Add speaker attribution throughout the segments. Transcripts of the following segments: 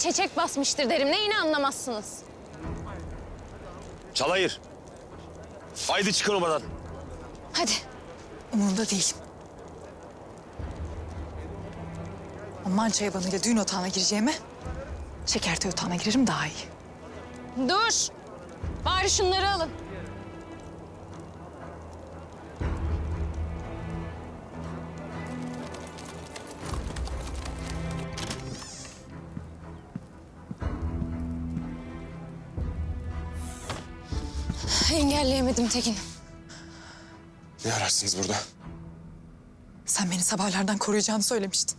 Speaker 1: çiçek basmıştır derim. Neyini anlamazsınız?
Speaker 2: Çalayır. Haydi çıkın obadan.
Speaker 1: Hadi.
Speaker 3: Umurumda değil. O mança yabanıyla düğün otağına gireceğime... ...şekertay otağına girerim daha iyi.
Speaker 1: Dur. Bari şunları alın. Engelleyemedim Tekin.
Speaker 4: Ne ararsınız burada?
Speaker 3: Sen beni sabahlardan koruyacağını söylemiştin.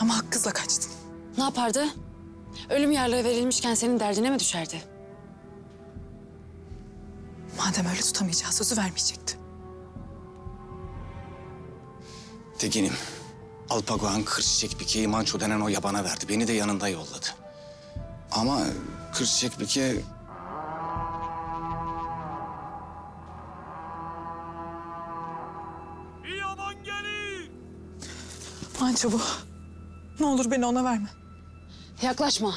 Speaker 3: Ama hak kızla kaçtın.
Speaker 5: Ne yapardı? Ölüm yarlığı verilmişken senin derdine mi düşerdi?
Speaker 3: Madem öyle tutamayacağı sözü vermeyecekti.
Speaker 4: Tekin'im. Alpagoan Kırçiçek Bike'yi Manço denen o yabana verdi. Beni de yanında yolladı. Ama Kırçiçek Bike...
Speaker 3: Bu. Ne olur beni ona verme.
Speaker 5: Yaklaşma.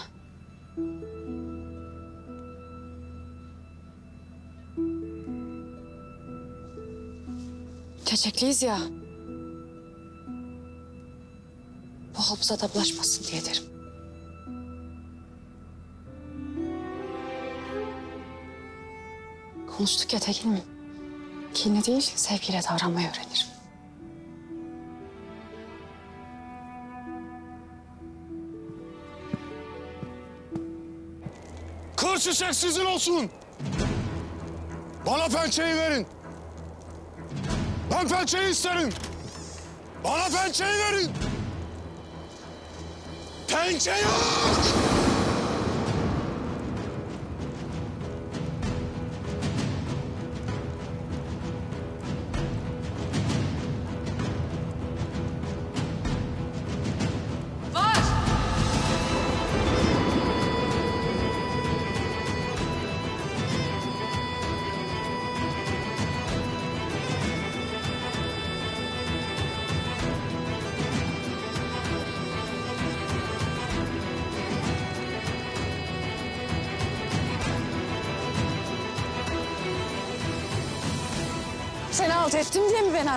Speaker 5: Çiçekliyiz ya. Bu hapıza da bulaşmasın diye derim. Konuştuk ya Tekin'im. Kinle değil, sevgiyle davranmayı öğrenirim.
Speaker 6: Kır çiçek sizin olsun. Bana pençeyi verin. Ben pençeyi isterim. Bana pençeyi verin. Pençe yok.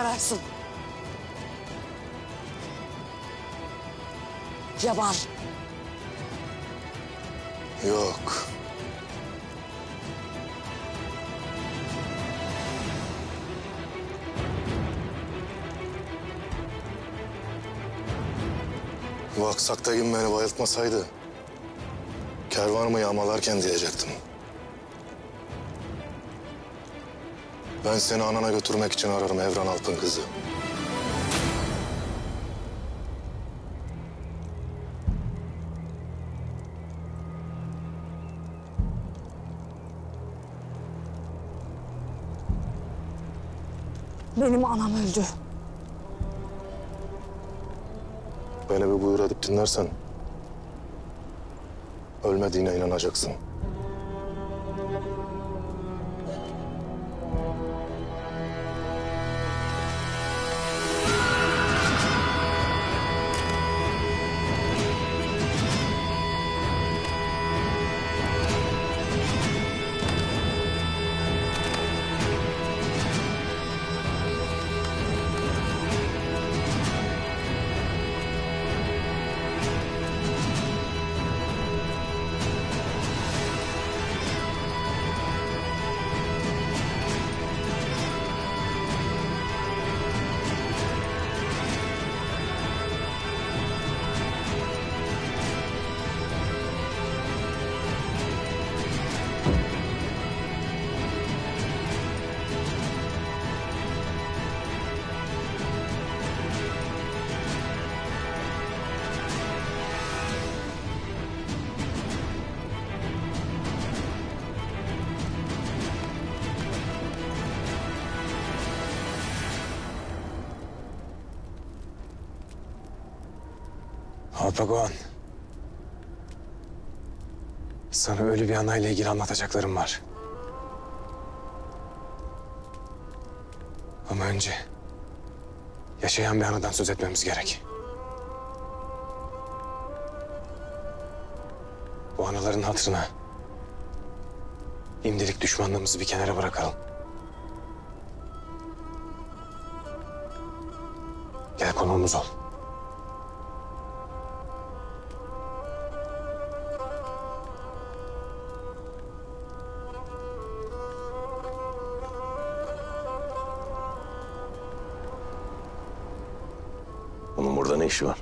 Speaker 5: Ararsın? Yaban.
Speaker 6: Yok. Bu Aksak'taki beni bayıltmasaydı... ...kervanımı yağmalarken diyecektim. Ben seni anana götürmek için ararım Evran Alp'ın kızı.
Speaker 5: Benim anam öldü.
Speaker 6: Beni bir buyur edip dinlersen... ...ölmediğine inanacaksın.
Speaker 4: Alpagoan. Sana ölü bir anayla ilgili anlatacaklarım var. Ama önce yaşayan bir anadan söz etmemiz gerek.
Speaker 7: Anaların hatırına. İmdilik düşmanlığımızı bir kenara bırakalım. Gel konuğumuz ol.
Speaker 2: İşi var?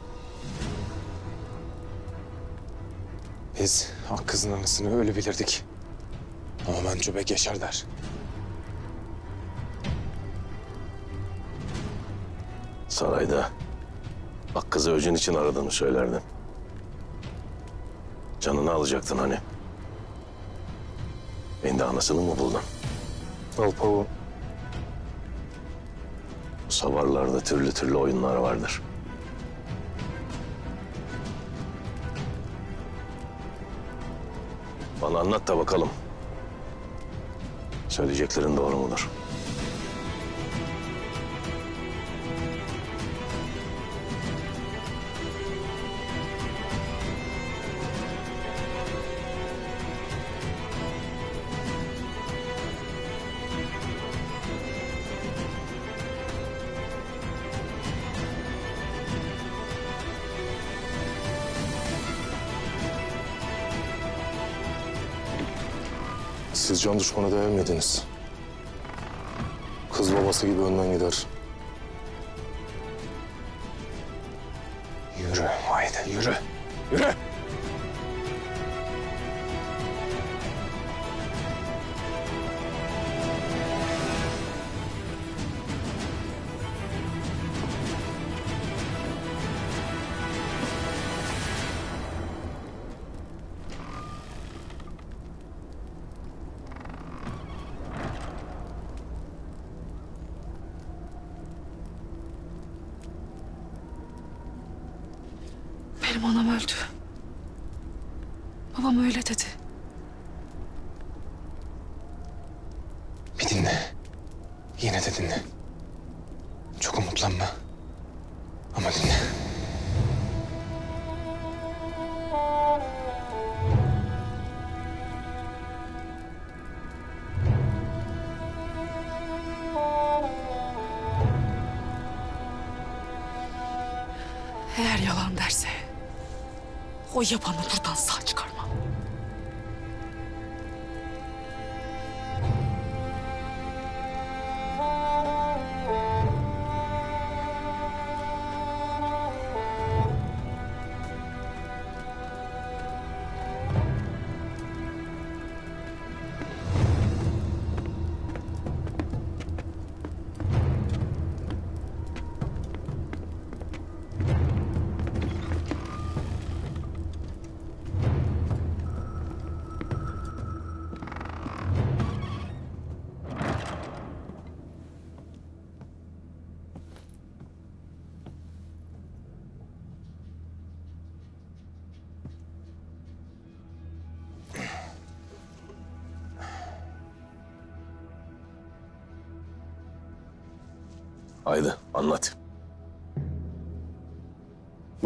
Speaker 7: Biz Ak kızın anısını ölü bilirdik. Ama ben Cöbek yaşar der.
Speaker 2: Sarayda bak kızı Öcün için aradığını söylerdin. Canını alacaktın hani. Beni anasını mı buldun?
Speaker 6: Alpago
Speaker 2: Bu savarlarda türlü türlü oyunlar vardır. Bana anlat da bakalım. Söyleyeceklerin doğru mudur?
Speaker 6: Can düşmanı değil miydiniz? Kız babası gibi önden gider.
Speaker 5: O yapanı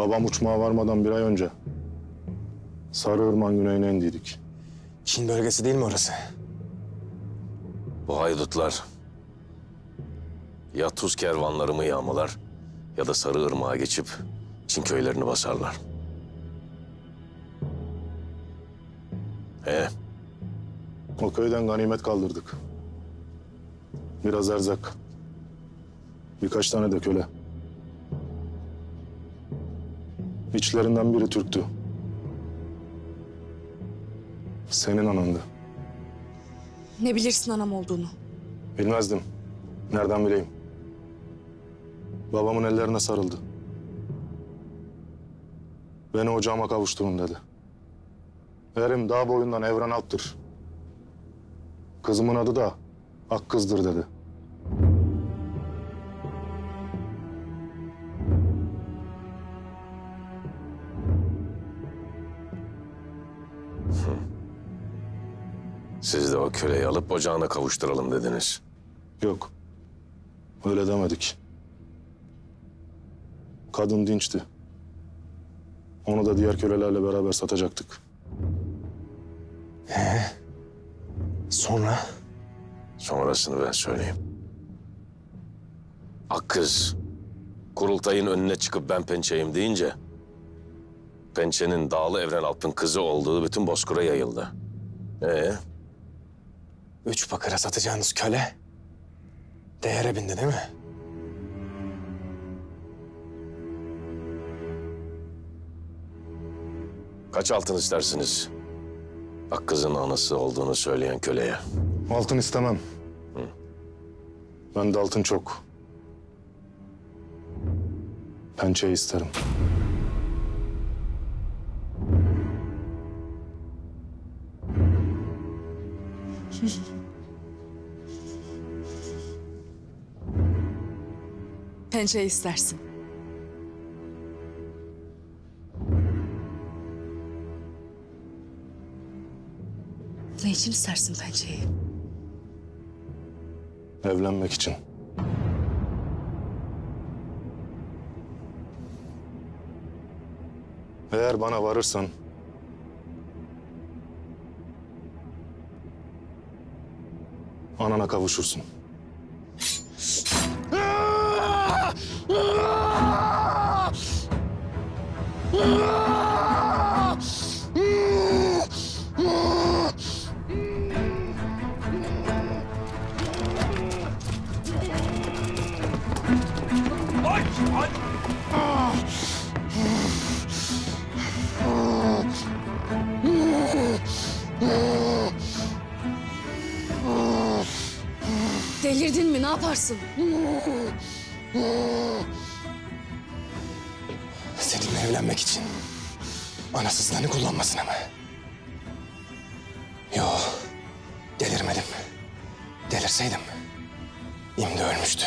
Speaker 6: Babam uçmağa varmadan bir ay önce Sarıırman güneyine indiydik.
Speaker 7: Çin bölgesi değil mi orası?
Speaker 2: Bu haydutlar ya tuz kervanlarımı yağmalar ya da Sarı Irmak'a geçip Çin köylerini basarlar. Ee,
Speaker 6: O köyden ganimet kaldırdık. Biraz erzak. Birkaç tane de köle. İçlerinden biri Türktü. Senin anandı.
Speaker 5: Ne bilirsin anam olduğunu.
Speaker 6: Bilmezdim. Nereden bileyim? Babamın ellerine sarıldı. Beni ocağıma kavuşturun dedi. Erim dağ boyundan Evren Alp'tır. Kızımın adı da Akkız'dır dedi.
Speaker 2: Köleyi alıp ocağına kavuşturalım dediniz.
Speaker 6: Yok. Öyle demedik. Kadın dinçti. Onu da diğer kölelerle beraber satacaktık.
Speaker 7: Sonra?
Speaker 2: Sonrasını ben söyleyeyim. Akkız kurultayın önüne çıkıp ben pençeyim deyince... ...pençenin Dağlı Evren Alp'ın kızı olduğu bütün Bozkır'a yayıldı. Ee,
Speaker 7: Üç bakıra satacağınız köle değere bindi değil mi?
Speaker 2: kaç altın istersiniz? Akkız'ın anası olduğunu söyleyen köleye.
Speaker 6: Altın istemem. Ben de altın çok. Pençeyi isterim.
Speaker 5: Pençe istersin. Ne için istersin pençeyi?
Speaker 6: Evlenmek için. Eğer bana varırsan... Anana kavuşursun.
Speaker 5: Delirdin mi? Ne yaparsın?
Speaker 7: Seninle evlenmek için anasızlarını kullanmasına mı? Yo, delirmedim. Delirseydim, imdi ölmüştü.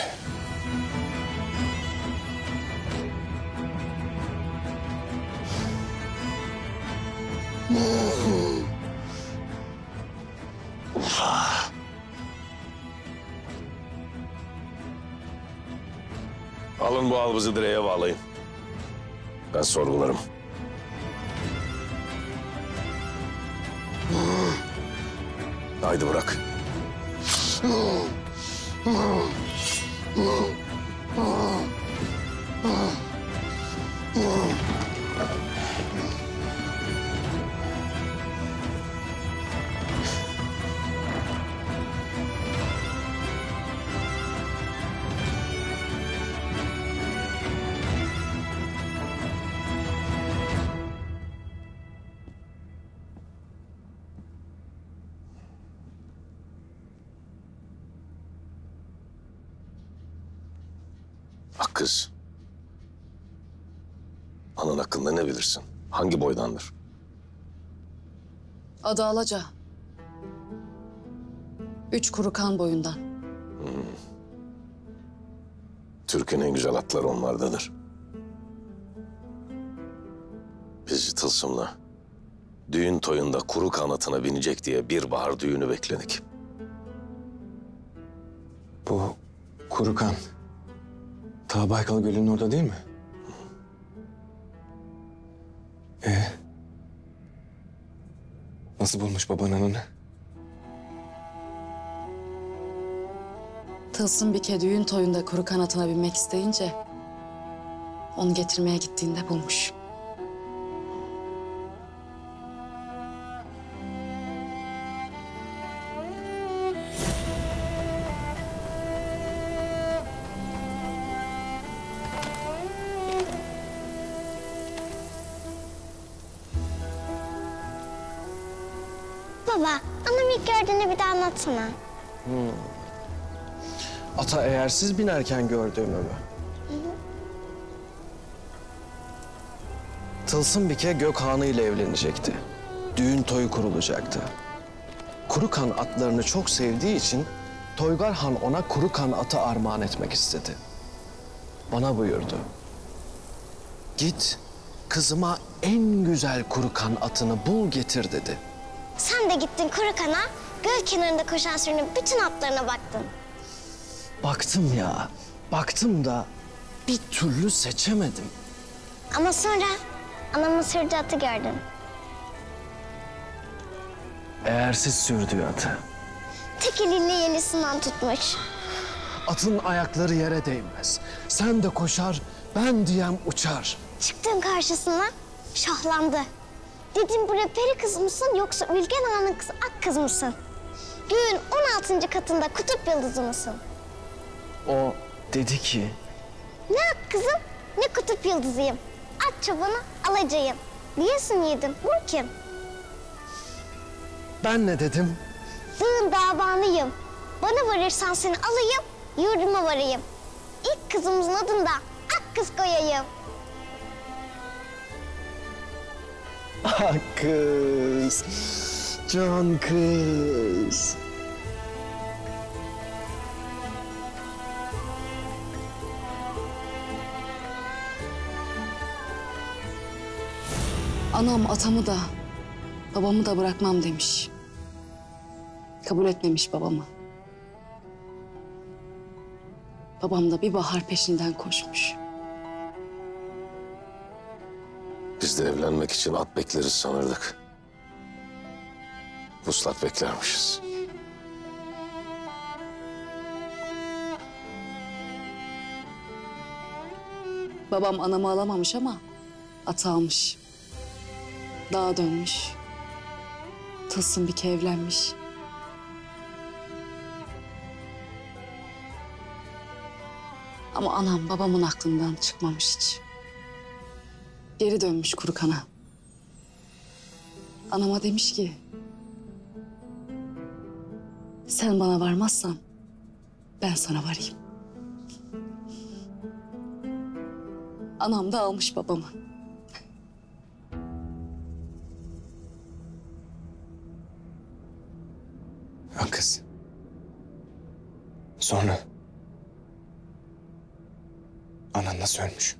Speaker 2: Bu albızı direğe bağlayın. Ben sorgularım. Haydi bırak. Hangi boydandır?
Speaker 5: Adı Alaca. Üç kuru kan boyundan.
Speaker 2: Türk'ün en güzel atları onlardadır. Biz Tılsım'la düğün toyunda kuru kanatına binecek diye bir bahar düğünü bekledik.
Speaker 7: Bu kuru kan. Ta Baykal Gölü'nün orada değil mi? Nasıl bulmuş baban ananı?
Speaker 5: Tılsım bir kedi düğün toyunda kuru kanatına binmek isteyince... ...onu getirmeye gittiğinde bulmuş.
Speaker 8: Daha anlatsana.
Speaker 9: Ata eğersiz binerken gördüğümü mü? Tılsım Bike Gökhan'ı ile evlenecekti. Düğün toyu kurulacaktı. Kuru kan atlarını çok sevdiği için Toygar Han ona kuru kan atı armağan etmek istedi. Bana buyurdu. Git kızıma en güzel kuru kan atını bul getir dedi.
Speaker 8: Sen de gittin Kurukana, göl kenarında koşan sürünün bütün atlarına baktın.
Speaker 9: Baktım ya, baktım da bir türlü seçemedim.
Speaker 8: Ama sonra anamın sürdüğü atı gördün.
Speaker 9: Eğersiz sürdüğü atı.
Speaker 8: Tek eliyle yelisinden tutmuş.
Speaker 9: Atın ayakları yere değmez. Sen de koşar, ben diyem uçar.
Speaker 8: Çıktım karşısına, şahlandı. Dedim buraya peri kız mısın yoksa Ülgen Ağa'nın kızı ak kız mısın? Göğün 16. katında kutup yıldızı mısın?
Speaker 9: O dedi ki,
Speaker 8: Ne ak kızım, ne kutup yıldızıyım. At çobanı alacağım. Diyesin yedim, bu kim?
Speaker 9: ben ne dedim?
Speaker 8: Dağın davanıyım. Bana varırsan seni alayım, yurduma varayım. İlk kızımızın adında ak kız koyayım.
Speaker 9: Ah kız, can kız.
Speaker 5: Anam atamı da babamı da bırakmam demiş. Kabul etmemiş babamı. Babam da bir bahar peşinden koşmuş.
Speaker 2: Biz de evlenmek için at bekleriz sanırdık. Vuslat beklermişiz.
Speaker 5: Babam anamı alamamış ama atı almış. Dağa dönmüş. Tılsım bir evlenmiş. Ama anam babamın aklından çıkmamış hiç. Geri dönmüş kuru kana. Anama demiş ki... Sen bana varmazsan ben sana varayım. Anam da almış babamı.
Speaker 7: Ha kız. Sonra... Anan nasıl ölmüş?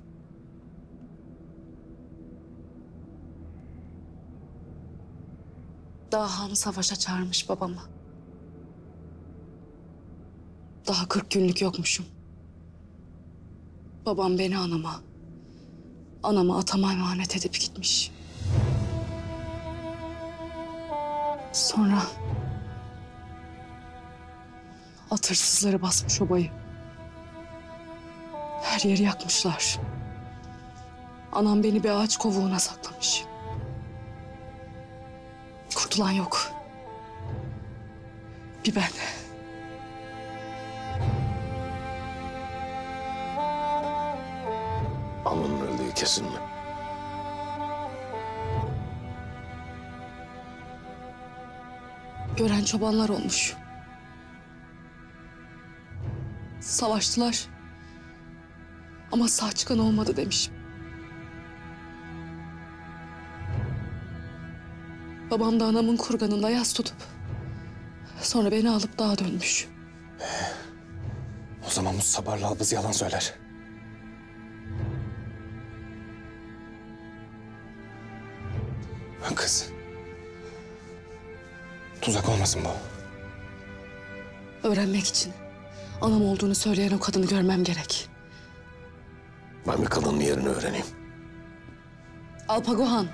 Speaker 5: Daha hanı savaşa çağırmış babamı. Daha kırk günlük yokmuşum. Babam beni anama, anama atama emanet edip gitmiş. Sonra at hırsızları basmış obayı. Her yeri yakmışlar. Anam beni bir ağaç kovuğuna saklamış. Kurtulan yok. Bir ben.
Speaker 2: Alnının öldüğü kesin mi?
Speaker 5: Gören çobanlar olmuş. Savaştılar. Ama sağ çıkan olmadı demiş. Babam da anamın kurganında yas tutup... ...sonra beni alıp dağa dönmüş.
Speaker 7: O zaman bu sabırlı albız yalan söyler. Kız. Tuzak olmasın bu.
Speaker 5: Öğrenmek için anam olduğunu söyleyen o kadını görmem gerek.
Speaker 2: Ben bir kadının yerini öğreneyim.
Speaker 5: Alpagohan.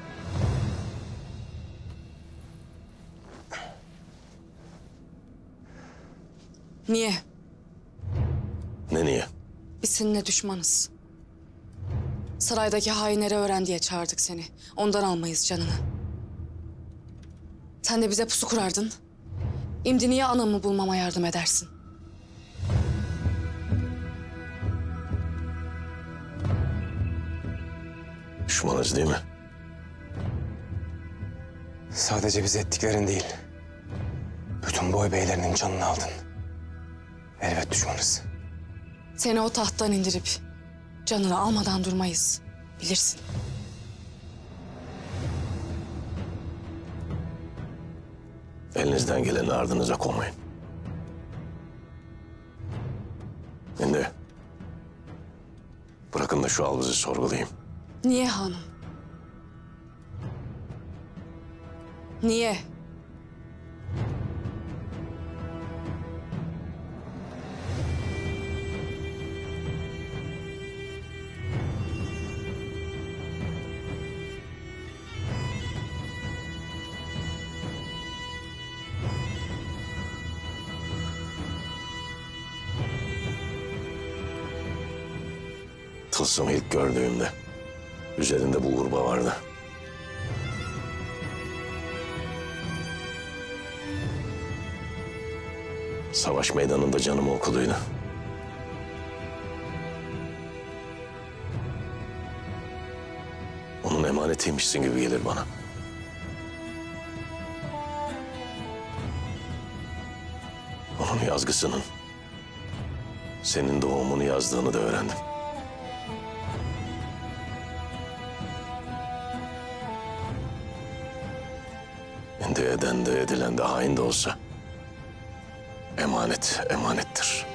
Speaker 5: Niye?
Speaker 2: Ne niye?
Speaker 5: Biz seninle düşmanız. Saraydaki hainleri öğren diye çağırdık seni. Ondan almayız canını. Sen de bize pusu kurardın. Şimdi niye anamı bulmama yardım edersin?
Speaker 2: Düşmanız değil mi?
Speaker 7: Sadece biz ettiklerin değil. Bütün boy beylerinin canını aldın. Elbet düşmanız.
Speaker 5: Seni o tahttan indirip canını almadan durmayız. Bilirsin.
Speaker 2: Elinizden geleni ardınıza koymayın. Şimdi bırakın da şu albızı sorgulayayım.
Speaker 5: Niye hanım? Niye?
Speaker 2: Tılsımı ilk gördüğümde üzerinde bu urba vardı. Savaş meydanında canımı okuduydu. Onun emanetiymişsin gibi gelir bana. Onun yazgısının senin doğumunu yazdığını da öğrendim. Edilen de hain de olsa emanet emanettir.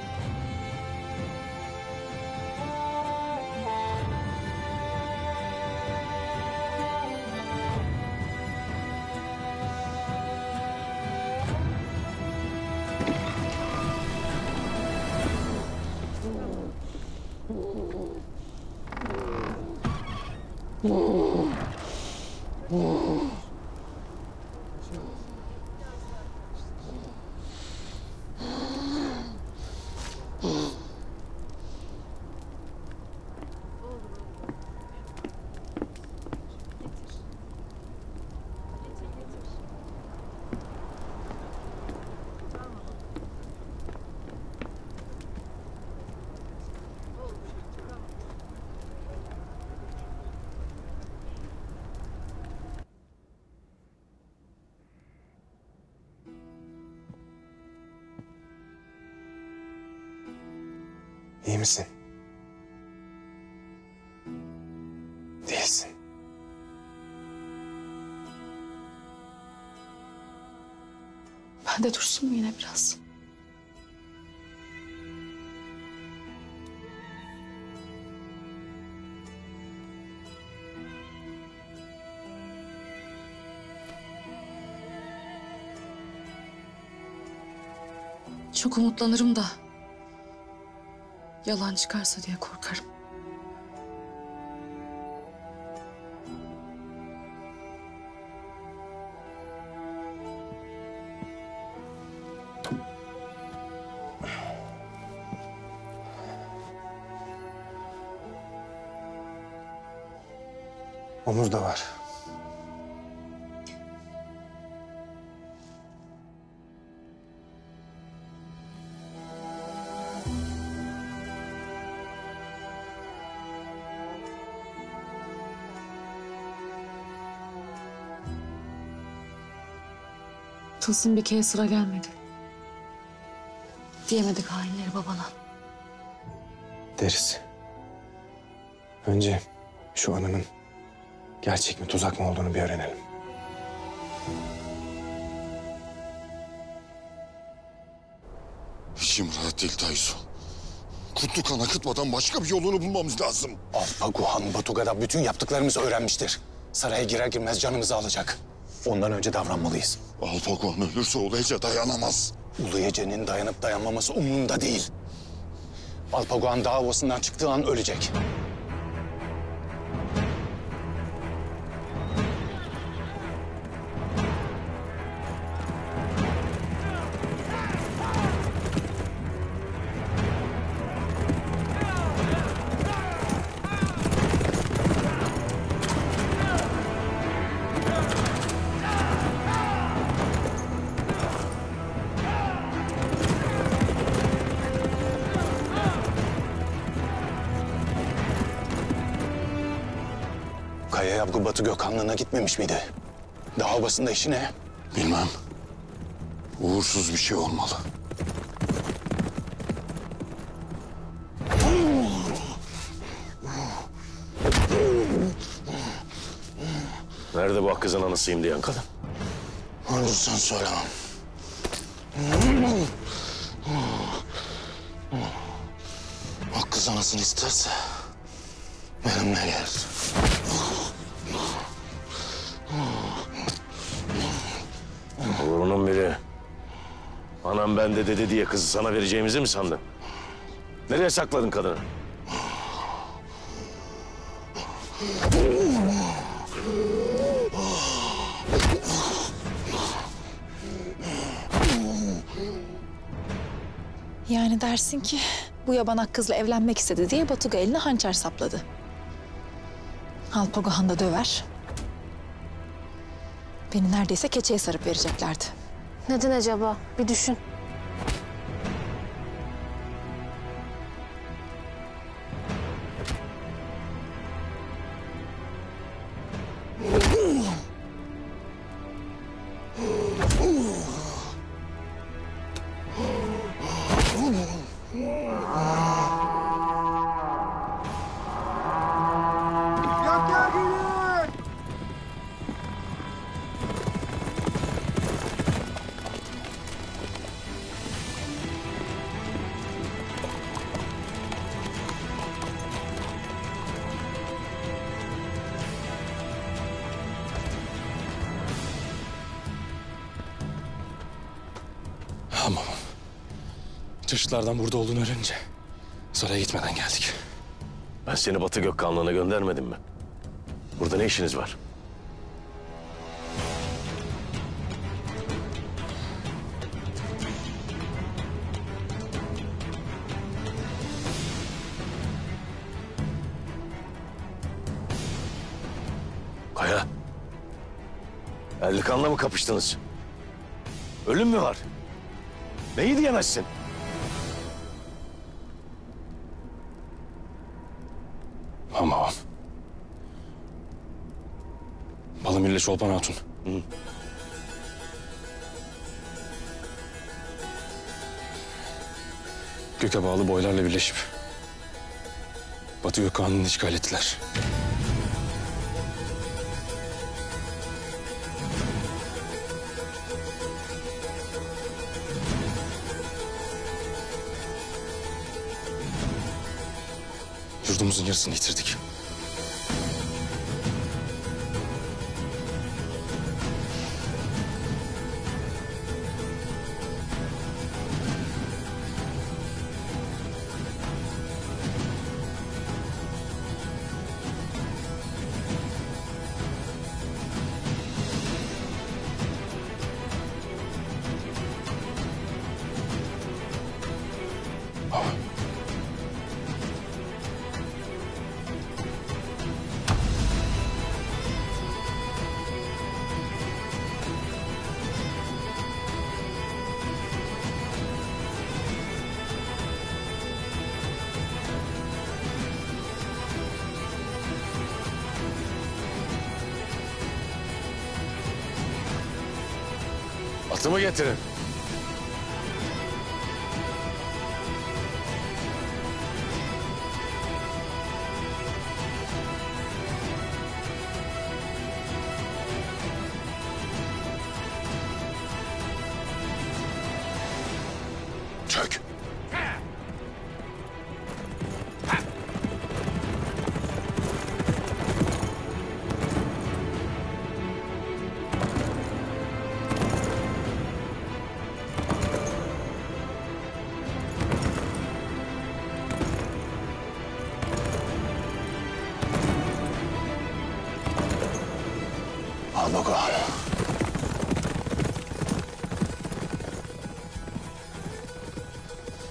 Speaker 5: Mu yine biraz? Çok umutlanırım da yalan çıkarsa diye korkarım. Tılsım bir kere sıra gelmedi. Diyemedik hainleri babana.
Speaker 7: Deriz. Önce şu anının gerçek mi tuzak mı olduğunu bir öğrenelim.
Speaker 10: Rahat değil Tayso. Kutlu kan akıtmadan başka bir yolunu bulmamız lazım.
Speaker 4: Alpaguhan Batuga'da bütün yaptıklarımızı öğrenmiştir. Saraya girer girmez canımızı alacak. Ondan önce davranmalıyız.
Speaker 10: Alpaguan ölürse Ulu Ece dayanamaz.
Speaker 4: Ulu Ece'nin dayanıp dayanmaması umurunda değil. Alpaguhan dağ ovasından çıktığı an ölecek. Batı Gökhanlığı'na gitmemiş miydi? Dağ ovasında işi ne?
Speaker 10: Bilmem. Uğursuz bir şey olmalı.
Speaker 2: Nerede bu kızın anısıyım diyen kadın?
Speaker 10: Ölürsen söylemem.
Speaker 4: Kız anasını isterse benimle gel.
Speaker 2: Anam bende dedi diye kızı sana vereceğimizi mi sandın? Nereye sakladın kadını?
Speaker 3: Yani dersin ki bu yabanak kızla evlenmek istedi diye Batuga eline hançer sapladı. Alpagohan da döver. Beni neredeyse keçeye sarıp vereceklerdi.
Speaker 1: Neden acaba? Bir düşün.
Speaker 4: Çeşitlerden burada olduğunu öğrenince saraya gitmeden geldik.
Speaker 2: Ben seni Batı Gökkanlığı'na göndermedim mi? Burada ne işiniz var? Kaya. Eldikanla mı kapıştınız? Ölüm mü var? Neyi diyemezsin?
Speaker 4: Balımille Çolpan Hatun. Göke bağlı boylarla birleşip Batı Gökhan'ını işgal ettiler. Yurdumuzun yarısını yitirdik.
Speaker 2: Atımı getirin.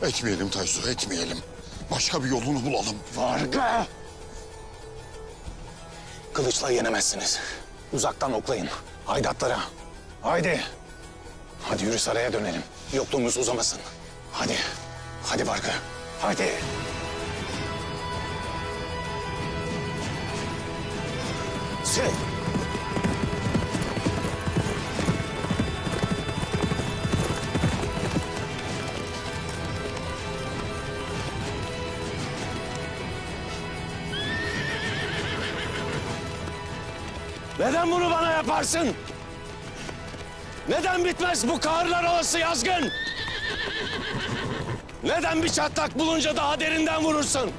Speaker 10: Etmeyelim Taysu, etmeyelim. Başka bir yolunu bulalım.
Speaker 4: Varga! Kılıçla yenemezsiniz. Uzaktan oklayın. Haydatlara. Haydi. Hadi yürü saraya dönelim. Yokluğumuz uzamasın. Hadi. Hadi Varga. Hadi.
Speaker 2: Yaparsın? Neden bitmez bu kahırlar ovası yazgın? Neden bir çatlak bulunca daha derinden vurursun?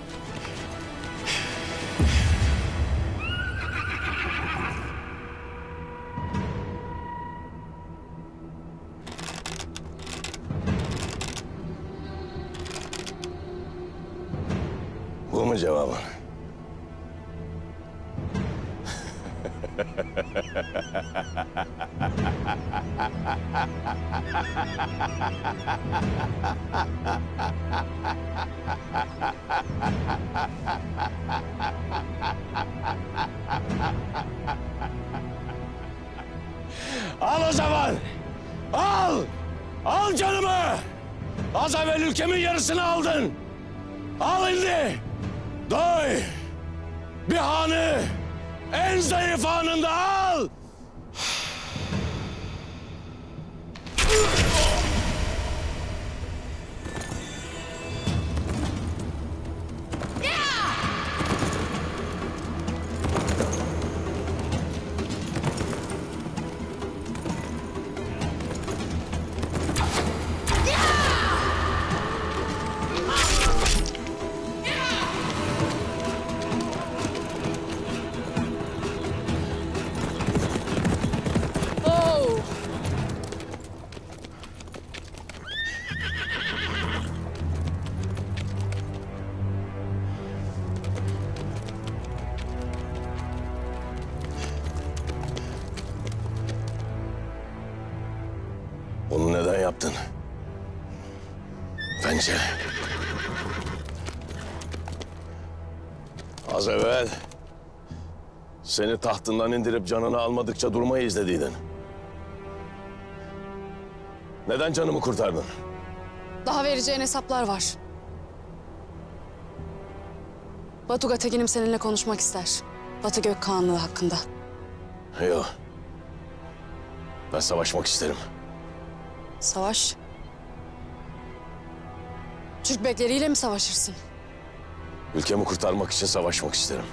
Speaker 2: Seni tahtından indirip canını almadıkça durmayı izlediydin. Neden canımı kurtardın?
Speaker 5: Daha vereceğin hesaplar var. Batuga Tekin'im seninle konuşmak ister. Batı Gökkanlığı hakkında.
Speaker 2: Yok. Ben savaşmak isterim.
Speaker 5: Savaş. Türk bekleriyle mi savaşırsın?
Speaker 2: Ülkemi kurtarmak için savaşmak isterim.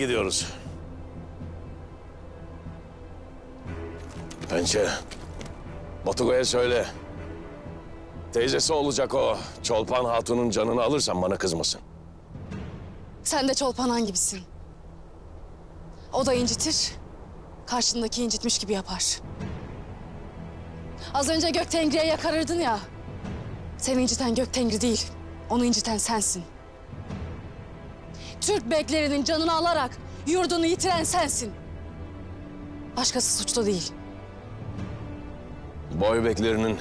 Speaker 2: Gidiyoruz. Pençe. Batugo'ya söyle. Teyzesi olacak o. Çolpan Hatun'un canını alırsan bana kızmasın.
Speaker 5: Sen de Çolpanan gibisin. O da incitir, karşındaki incitmiş gibi yapar. Az önce Gök Tengri'ye yakarırdın ya. Seni inciten Gök Tengri değil, onu inciten sensin. Türk beklerinin canını alarak yurdunu yitiren sensin. Başkası suçlu değil.
Speaker 2: Boy beklerinin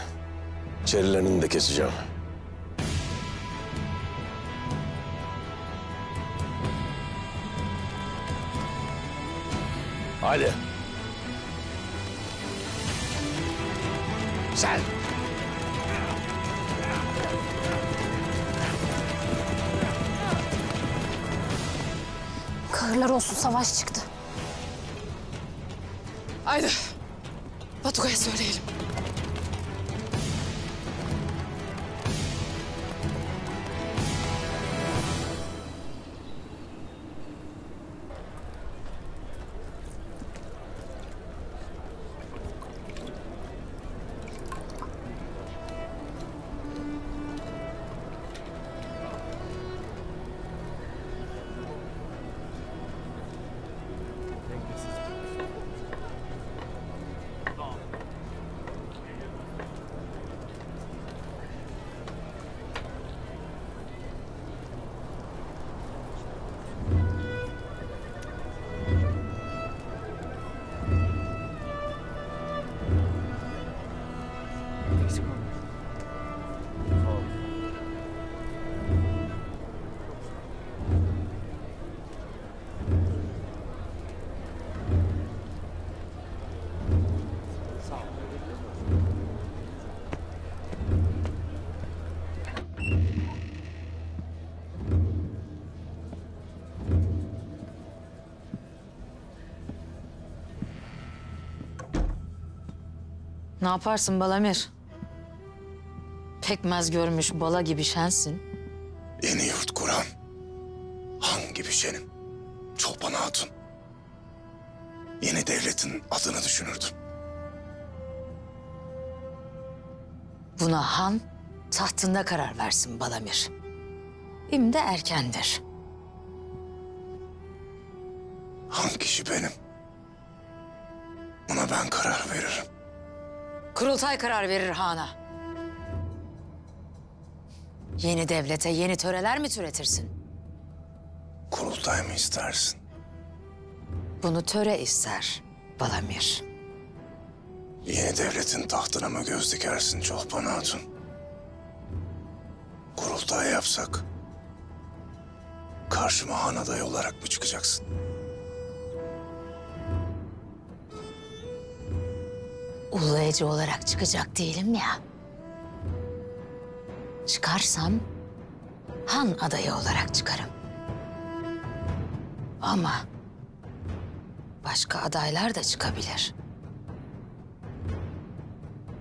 Speaker 2: çerilerini de keseceğim. Hadi. Sen.
Speaker 1: Kahırlar olsun savaş çıktı.
Speaker 5: Haydi. Batuga'ya söyleyelim.
Speaker 11: Yaparsın Balamir? pekmez görmüş bala gibi şensin.
Speaker 12: Yeni yurt kuran. Han gibi şenim. Çolpan Hatun. Yeni devletin adını düşünürdüm.
Speaker 11: Buna han tahtında karar versin Balamir. İmde erkendir.
Speaker 12: Han kişi benim. Buna ben karar veririm.
Speaker 11: Kurultay karar verir hana. Yeni devlete yeni töreler mi türetirsin?
Speaker 12: Kurultay mı istersin?
Speaker 11: Bunu töre ister Balamir.
Speaker 12: Yeni devletin tahtına mı göz dikersin Çolpan Hatun? Kurultay yapsak... ...karşıma han adayı olarak mı çıkacaksın?
Speaker 11: Ulu olarak çıkacak değilim ya. Çıkarsam han adayı olarak çıkarım. Ama başka adaylar da çıkabilir.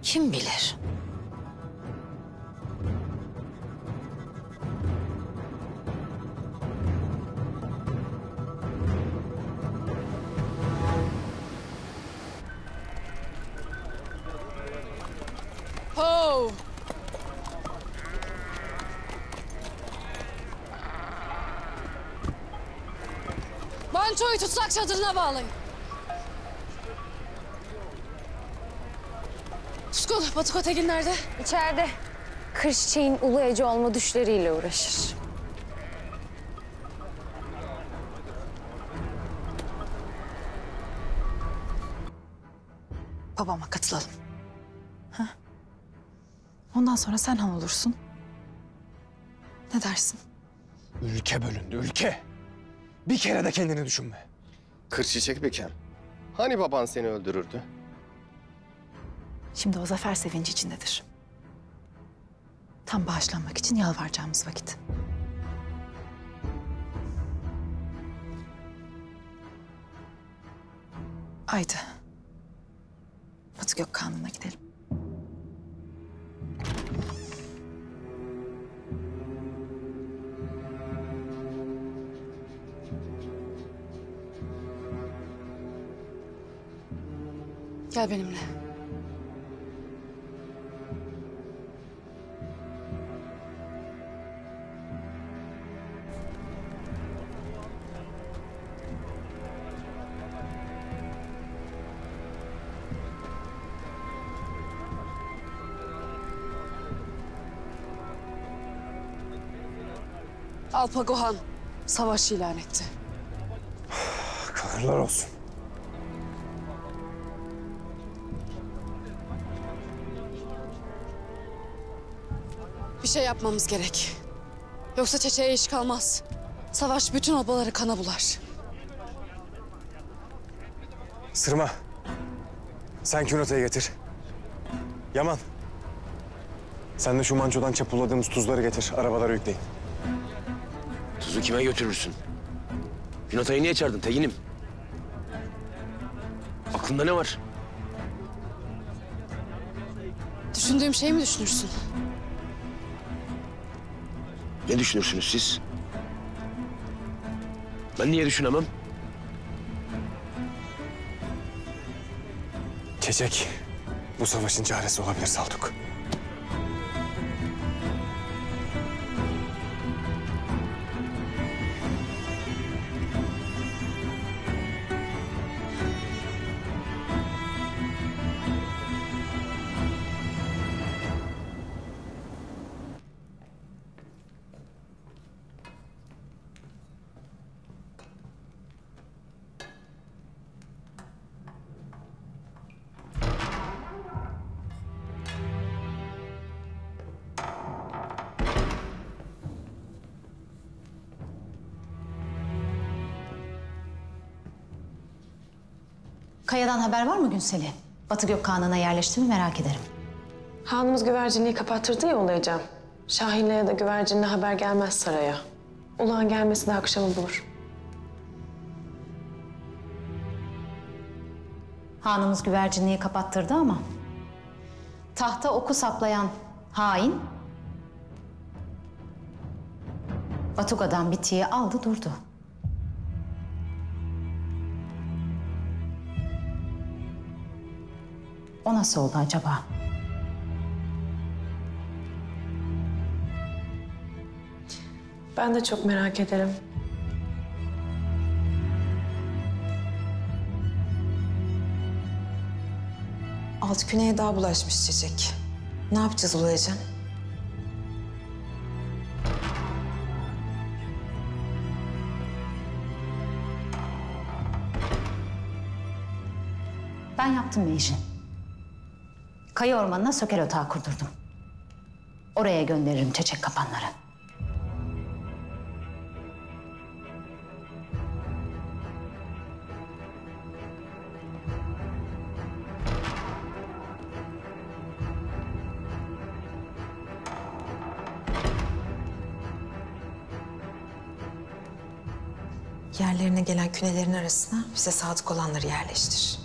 Speaker 11: Kim bilir?
Speaker 5: Çadırına bağlayın. Tutkun, Batuko Tegin nerede?
Speaker 1: İçeride. Kır çiçeğin ulu ece olma düşleriyle uğraşır.
Speaker 3: Babama katılalım. Ha? Ondan sonra sen han olursun. Ne dersin?
Speaker 7: Ülke bölündü, ülke. Bir kere de kendini düşünme.
Speaker 13: Kırçiçek Bekem. Hani baban seni öldürürdü?
Speaker 3: Şimdi o zafer sevinci içindedir. Tam bağışlanmak için yalvaracağımız vakit. Haydi. Batı Gökkan'ına gidelim.
Speaker 5: Gel benimle. Alpagohan savaş ilan etti.
Speaker 7: Kahırlar olsun.
Speaker 5: Bir şey yapmamız gerek. Yoksa çeçeğe iş kalmaz. Savaş bütün obaları kana bular.
Speaker 7: Sırma. Sen künotayı getir. Yaman. Sen de şu mançodan çapulladığımız tuzları getir. Arabalara yükleyin.
Speaker 9: Tuzu kime götürürsün? Günatay'ı niye çağırdın Tegin'im? Aklında ne var?
Speaker 5: Düşündüğüm şeyi mi düşünürsün?
Speaker 9: Ne düşünürsünüz siz? Ben niye düşünemem?
Speaker 7: Çeçek. Bu savaşın çaresi olabilir Saltuk.
Speaker 14: Ünsel'i Batı Gökkan'ına yerleşti mi merak ederim.
Speaker 15: Hanımız güvercinliği kapattırdı ya olayacağım. Şahin'le ya da güvercinle haber gelmez saraya. Ulan gelmesi de akşamı bulur.
Speaker 14: Hanımız güvercinliği kapattırdı ama... ...tahta oku saplayan hain... ...Batuga'dan bitiye aldı durdu. O nasıl oldu acaba?
Speaker 16: Ben de çok merak ederim.
Speaker 17: Alt küneye daha bulaşmış çiçek. Ne yapacağız Ulayacan?
Speaker 14: Ben yaptım Mecrin. Kayı ormanına söker otağı kurdurdum. Oraya gönderirim çiçek kapanları.
Speaker 17: Yerlerine gelen künelerin arasına bize sadık olanları yerleştir.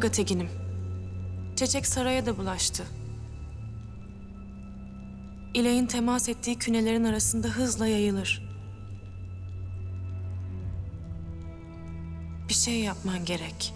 Speaker 16: Batuga Tegin'im. Çeçek saraya da bulaştı. İleğin temas ettiği künelerin arasında hızla yayılır. Bir şey yapman gerek.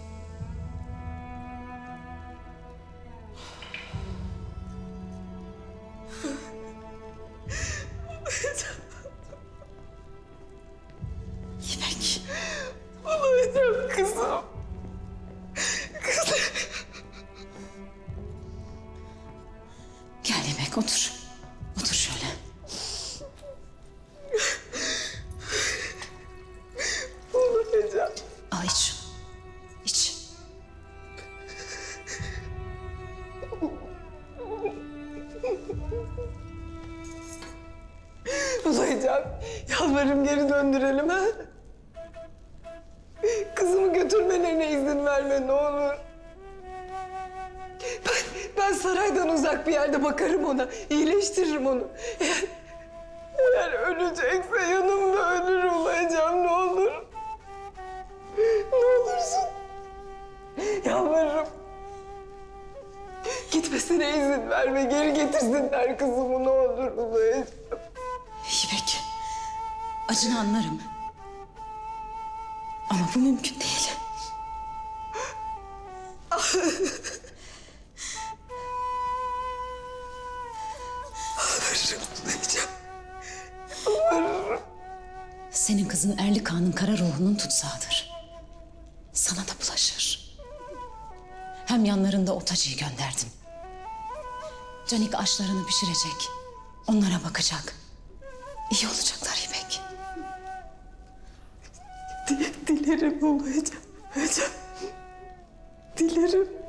Speaker 18: Eğer ölecekse yanımda ölür olayacağım ne olur. Ne olursun. Yalvarırım. Gitmesine izin verme. Geri getirsinler kızımı ne olur ulayacağım.
Speaker 14: İpek. Acını anlarım. Ama bu mümkün değil. Senin kızın Erlik Ağa'nın kara ruhunun tutsağıdır. Sana da bulaşır. Hem yanlarında otacıyı gönderdim. Canik aşlarını pişirecek. Onlara bakacak. İyi olacaklar İpek.
Speaker 17: Di- dilerim. Olacağım. Dilerim.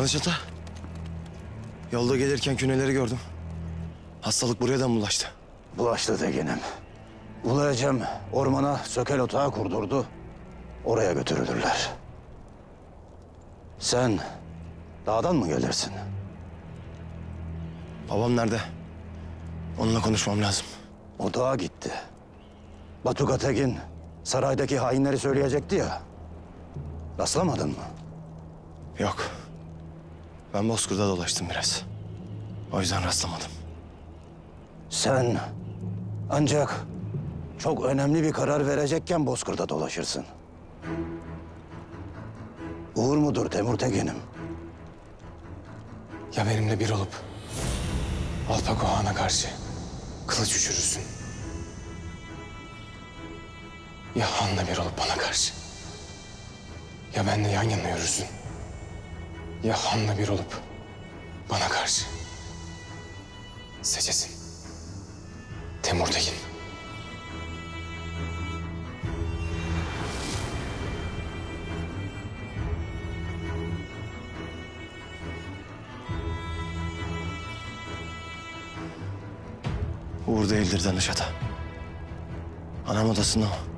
Speaker 19: Danışata. Yolda gelirken küneleri gördüm. Hastalık buraya da mı bulaştı?
Speaker 20: Bulaştı Tekin'im. Ulu ormana sökel otağı kurdurdu. Oraya götürülürler. Sen dağdan mı gelirsin?
Speaker 19: Babam nerede? Onunla konuşmam lazım.
Speaker 20: O dağa gitti. Batuka Tekin saraydaki hainleri söyleyecekti ya. Rastlamadın mı?
Speaker 19: Yok. Ben Bozkır'da dolaştım biraz. O yüzden rastlamadım.
Speaker 20: Sen ancak çok önemli bir karar verecekken Bozkır'da dolaşırsın. Uğur mudur Temur Tekin'im?
Speaker 7: Ya benimle bir olup Alpago Han'a karşı kılıç uçurursun. Ya Han'la bir olup bana karşı. Ya benle yan yana yürürsün. Ya Han'la bir olup bana karşı. Seçesin. Temur Tekin.
Speaker 19: Uğur değildir Danışata. Anam odasında o.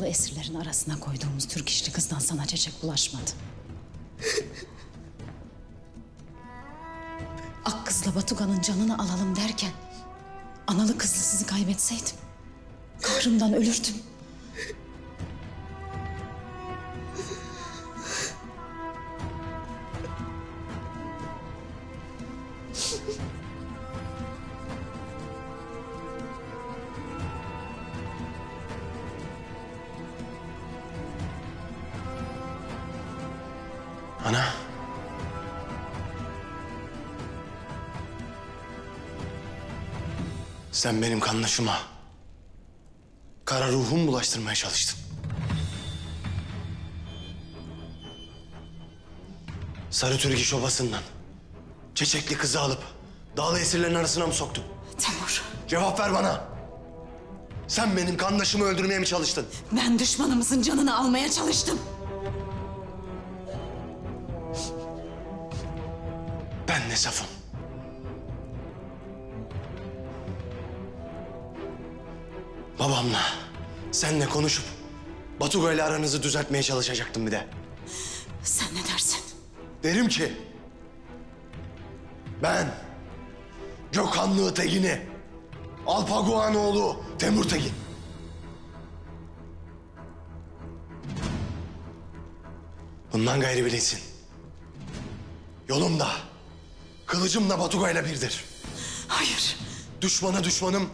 Speaker 14: Dağlı esirlerin arasına koyduğumuz Türk işli kızdan sana çiçek bulaşmadı. Ak kızla Batuga'nın canını alalım derken... ...analı kızlı sizi kaybetseydim... ...kahrımdan ölürdüm.
Speaker 19: Sen benim kanlaşıma, kara ruhum bulaştırmaya çalıştın. Sarı Türk obasından çiçekli kızı alıp dağlı esirlerin arasına mı soktun?
Speaker 14: Temur.
Speaker 19: Cevap ver bana. Sen benim kandaşımı öldürmeye mi çalıştın?
Speaker 14: Ben düşmanımızın canını almaya çalıştım.
Speaker 19: Ben ne safım. Babamla, senle konuşup Batuga ile aranızı düzeltmeye çalışacaktım bir de.
Speaker 14: Sen ne dersin?
Speaker 19: Derim ki... Ben Gökhanlı Tegin'i, Alpaguanoğlu Temur Tegin. Bundan gayrı bilinsin. Yolum da, kılıcım da Batuga ile birdir.
Speaker 14: Hayır.
Speaker 19: Düşmanı düşmanım,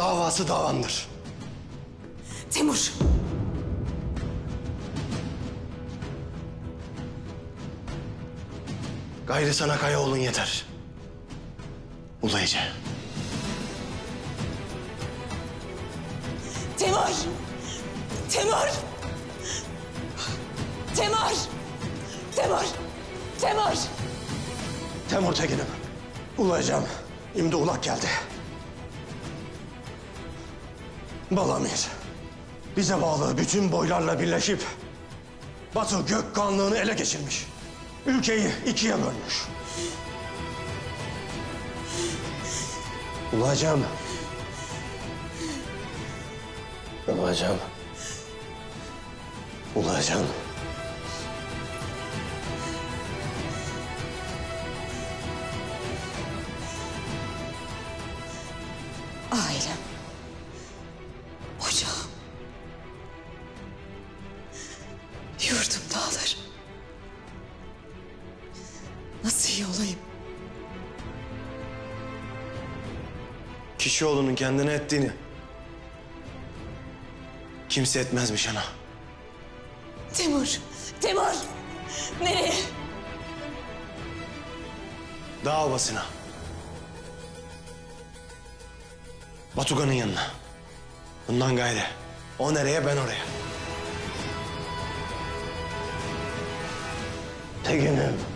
Speaker 19: davası davandır.
Speaker 14: Temur.
Speaker 19: Gayrı sana kaya olun yeter. Ulayıcı.
Speaker 17: Temur! Temur! Temur! Temur! Temur!
Speaker 20: Temur Tekin'im. Ulayacağım. Şimdi ulak geldi. Balamir. Bize bağlı bütün boylarla birleşip Batı gök kanlığını ele geçirmiş. Ülkeyi ikiye bölmüş. Ulayacağım. Ulayacağım. Ulayacağım.
Speaker 19: Kendine ettiğini kimse etmezmiş ana.
Speaker 3: Timur, Timur! Nereye?
Speaker 19: Dağ obasına. Batugan'ın yanına. Bundan gayrı. O nereye ben oraya.
Speaker 20: Tekin'im.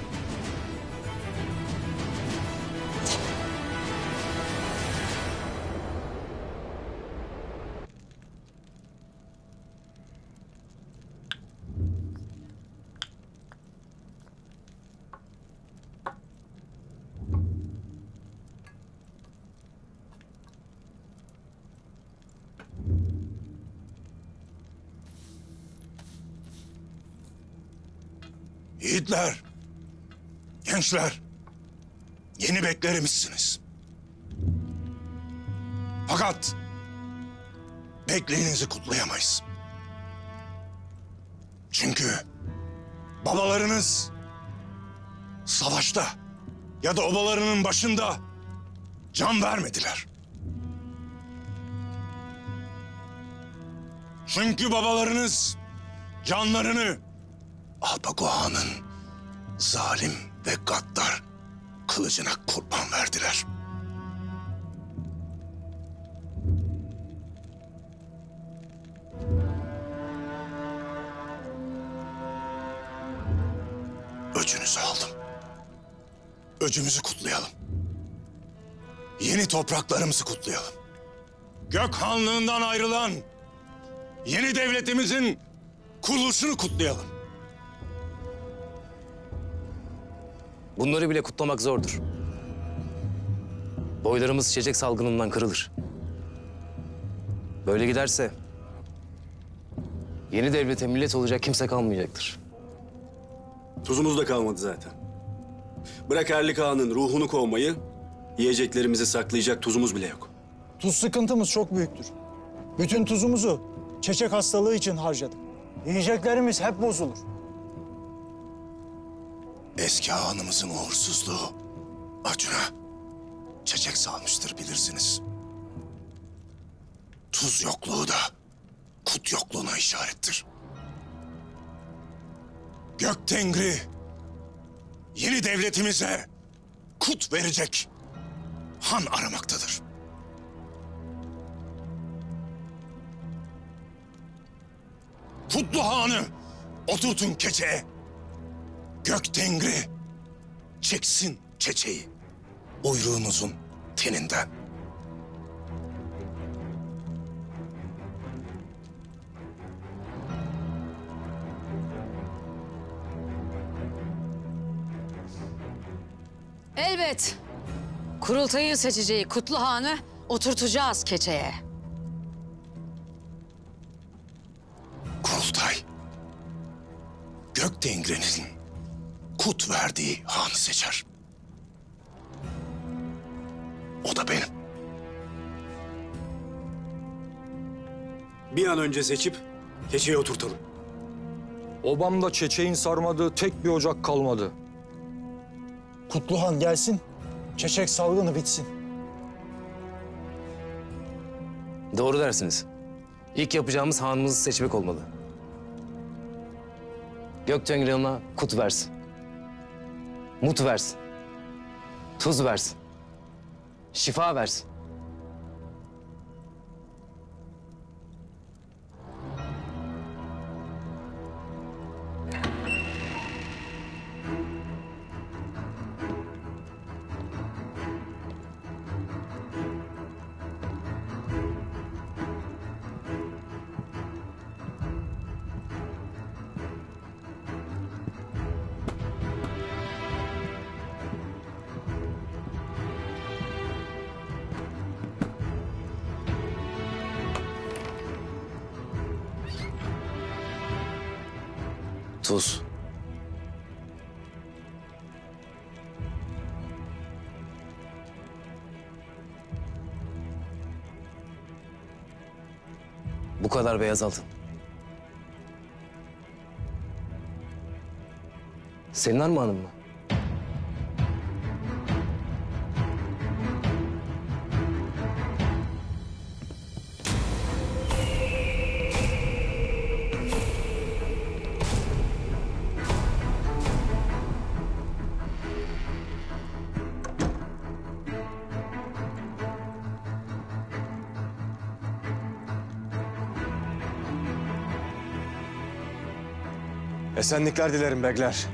Speaker 12: Yiğitler, gençler, yeni beklerimizsiniz. Fakat bekleğinizi kutlayamayız. Çünkü babalarınız savaşta ya da obalarının başında can vermediler. Çünkü babalarınız canlarını Alpagohan'ın zalim ve gaddar kılıcına kurban verdiler. Öcünüzü aldım. Öcümüzü kutlayalım. Yeni topraklarımızı kutlayalım. Gök Hanlığından ayrılan yeni devletimizin kuruluşunu kutlayalım.
Speaker 21: Bunları bile kutlamak zordur. Boylarımız çiçek salgınından kırılır. Böyle giderse yeni devlete millet olacak kimse kalmayacaktır.
Speaker 22: Tuzumuz da kalmadı zaten. Bırak Erlik Ağa'nın ruhunu kovmayı, yiyeceklerimizi saklayacak tuzumuz bile yok.
Speaker 23: Tuz sıkıntımız çok büyüktür. Bütün tuzumuzu çeçek hastalığı için harcadık. Yiyeceklerimiz hep bozulur.
Speaker 12: Eski hanımızın uğursuzluğu Acun'a çiçek salmıştır bilirsiniz. Tuz yokluğu da kut yokluğuna işarettir. Gök Tengri yeni devletimize kut verecek han aramaktadır. Kutlu Han'ı oturtun keçeye. Gök Tengri çeksin çeçeği uyruğunuzun teninden.
Speaker 24: Elbet. Kurultayın seçeceği Kutlu Han'ı oturtacağız keçeye.
Speaker 12: Kurultay Gök Tengri'nin kut verdiği hanı seçer. O da benim.
Speaker 22: Bir an önce seçip keçeye oturtalım.
Speaker 25: Obamda çeçeğin sarmadığı tek bir ocak kalmadı.
Speaker 23: Kutluhan gelsin, çeçek salgını bitsin.
Speaker 21: Doğru dersiniz. İlk yapacağımız hanımızı seçmek olmalı. Gök Tengri ona kut versin. Mut versin. Tuz versin. Şifa versin. Kadar beyaz altın. Senin armağanın mı?
Speaker 7: Esenlikler dilerim begler.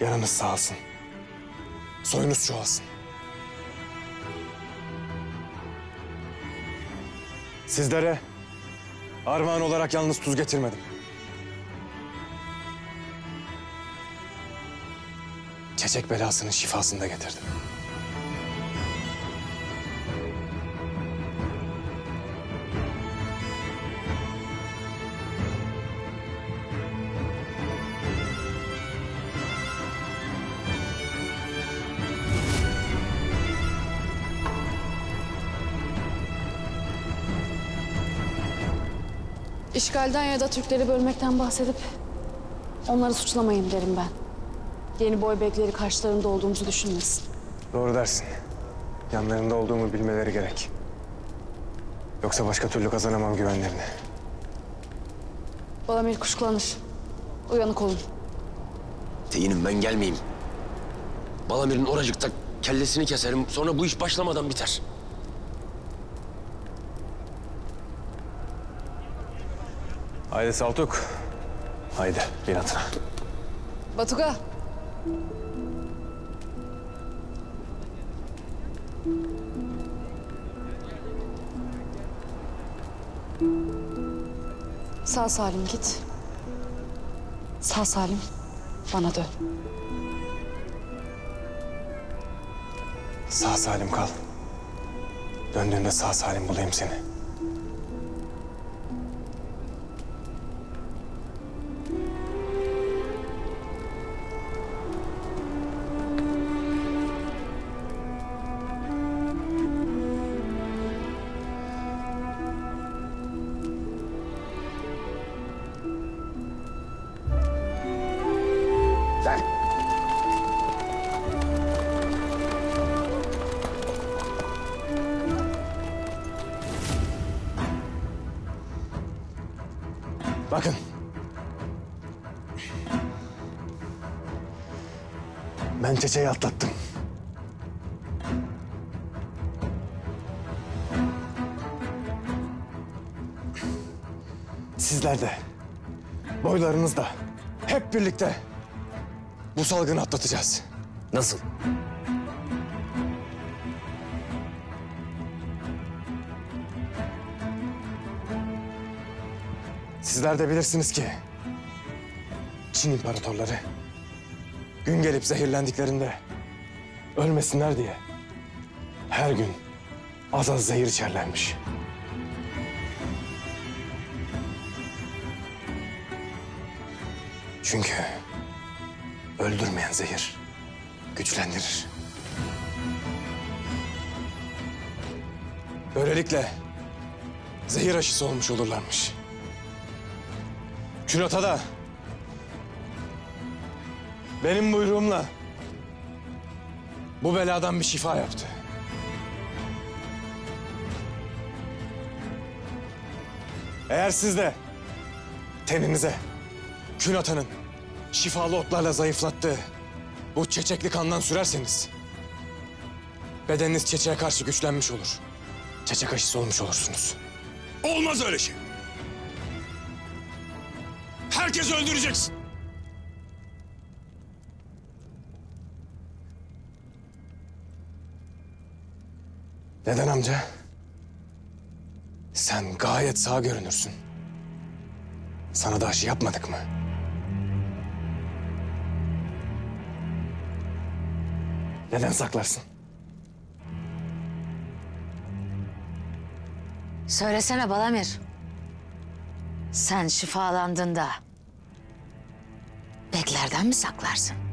Speaker 7: Yanınız sağ olsun. Soyunuz çoğalsın. Sizlere armağan olarak yalnız tuz getirmedim. Çeçek belasının şifasını da getirdim.
Speaker 5: İşgalden ya da Türkleri bölmekten bahsedip onları suçlamayın derim ben. Yeni boy bekleri karşılarında olduğumuzu düşünmesin.
Speaker 7: Doğru dersin. Yanlarında olduğumu bilmeleri gerek. Yoksa başka türlü kazanamam güvenlerini.
Speaker 5: Balamir kuşkulanır. Uyanık olun.
Speaker 9: Teyinim ben gelmeyeyim. Balamir'in oracıkta kellesini keserim. Sonra bu iş başlamadan biter.
Speaker 7: Haydi Saltuk. Haydi bin atına.
Speaker 5: Batuga. Sağ salim git. Sağ salim bana dön.
Speaker 7: Sağ salim kal. Döndüğünde sağ salim bulayım seni. Çeçeyi atlattım. Sizler de, boylarınız da hep birlikte bu salgını atlatacağız.
Speaker 9: Nasıl?
Speaker 7: Sizler de bilirsiniz ki Çin imparatorları gün gelip zehirlendiklerinde ölmesinler diye her gün az az zehir içerlermiş. Çünkü öldürmeyen zehir güçlendirir. Böylelikle zehir aşısı olmuş olurlarmış. Kürata da benim buyruğumla bu beladan bir şifa yaptı. Eğer siz de teninize Künatan'ın şifalı otlarla zayıflattığı bu çeçekli kandan sürerseniz bedeniniz çeçeğe karşı güçlenmiş olur. Çeçek aşısı olmuş olursunuz.
Speaker 26: Olmaz öyle şey. Herkesi öldüreceksin.
Speaker 7: Neden amca? Sen gayet sağ görünürsün. Sana da aşı yapmadık mı? Neden saklarsın?
Speaker 12: Söylesene Balamir. Sen şifalandığında beklerden mi saklarsın?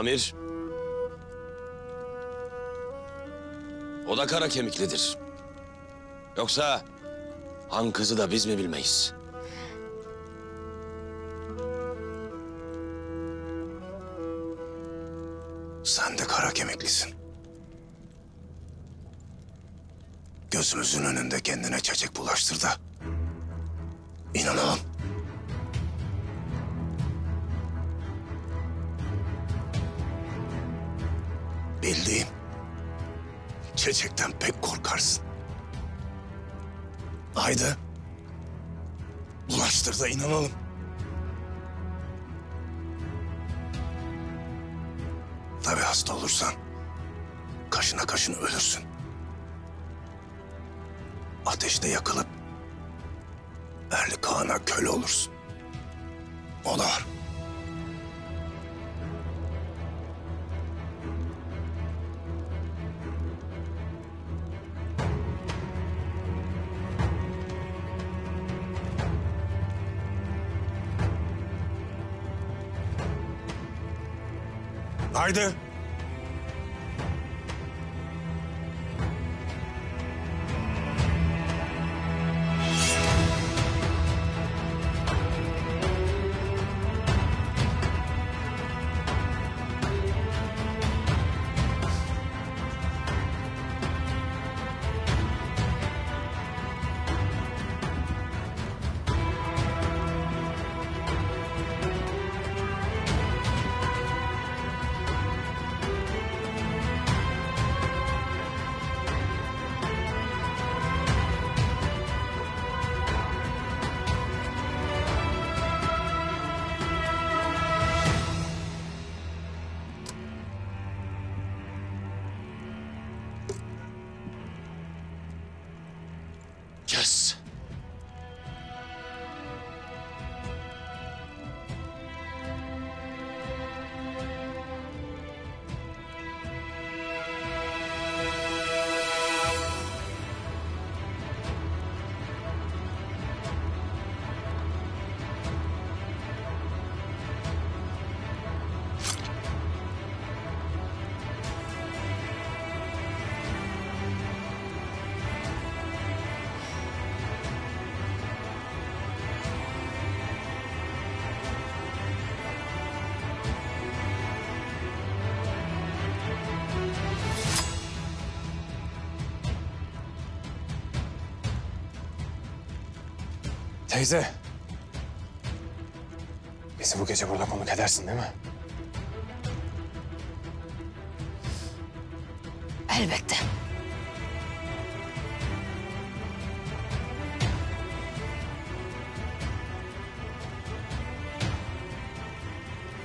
Speaker 27: Balamir. O da kara kemiklidir. Yoksa han kızı da biz mi bilmeyiz?
Speaker 12: Sen de kara kemiklisin. Gözümüzün önünde kendine çiçek bulaştır da. Çiçekten pek korkarsın. Haydi. Bulaştır da inanalım. Tabii hasta olursan kaşına kaşın ölürsün. Ateşte yakılıp Erli Kağan'a köle olursun. O da var.
Speaker 7: Haydi. Teyze. Bizi bu gece burada konuk edersin değil mi?
Speaker 11: Elbette.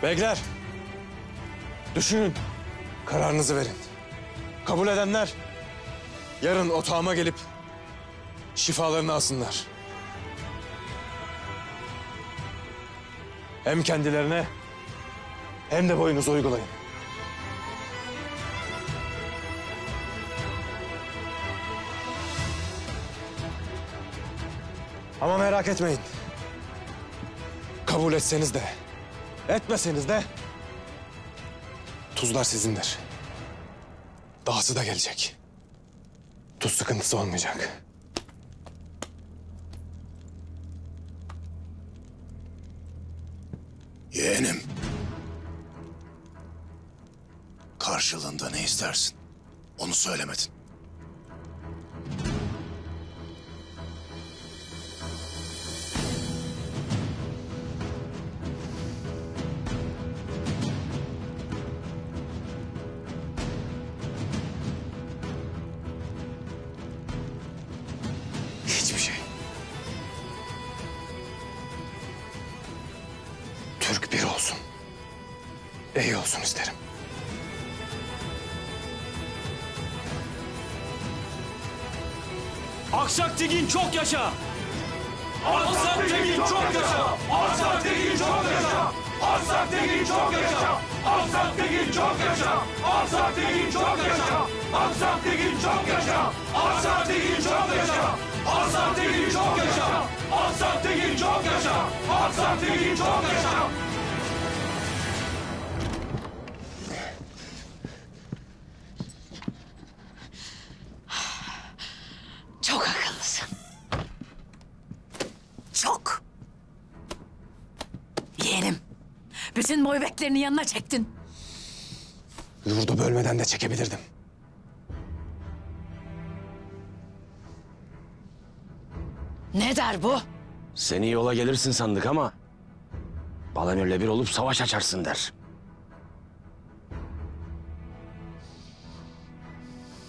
Speaker 7: Beyler. Düşünün. Kararınızı verin. Kabul edenler yarın otağıma gelip şifalarını alsınlar. Hem kendilerine hem de boyunuzu uygulayın. Ama merak etmeyin. Kabul etseniz de, etmeseniz de tuzlar sizindir. Dahası da gelecek. Tuz sıkıntısı olmayacak.
Speaker 12: Söylemedin.
Speaker 26: Yaşa! Aksak Tekin çok yaşa! Aksak Tekin çok yaşa! Aksak Tekin çok yaşa! Aksak Tekin çok yaşa! Aksak Tekin çok yaşa! Aksak Tekin çok yaşa! Aksak Tekin çok yaşa! Aksak Tekin çok yaşa! Aksak Tekin çok yaşa! Aksak Tekin çok yaşa!
Speaker 11: Beklerini yanına çektin.
Speaker 7: Yurdu bölmeden de çekebilirdim.
Speaker 11: Ne der bu?
Speaker 27: Seni yola gelirsin sandık ama... Balamir'le bir olup savaş açarsın der.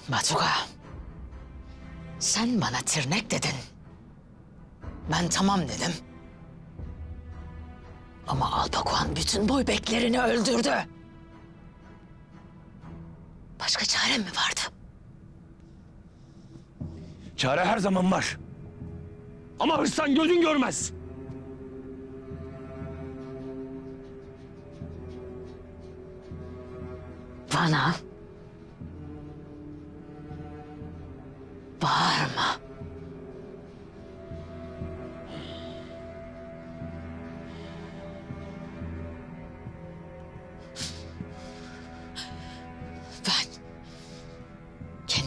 Speaker 11: Batuga. Sen bana tırnak dedin. Ben tamam dedim. Ama Alpakuan bütün boy beklerini öldürdü. Başka çarem mi vardı?
Speaker 27: Çare her zaman var. Ama hırstan gözün görmez.
Speaker 11: Bana bağırma.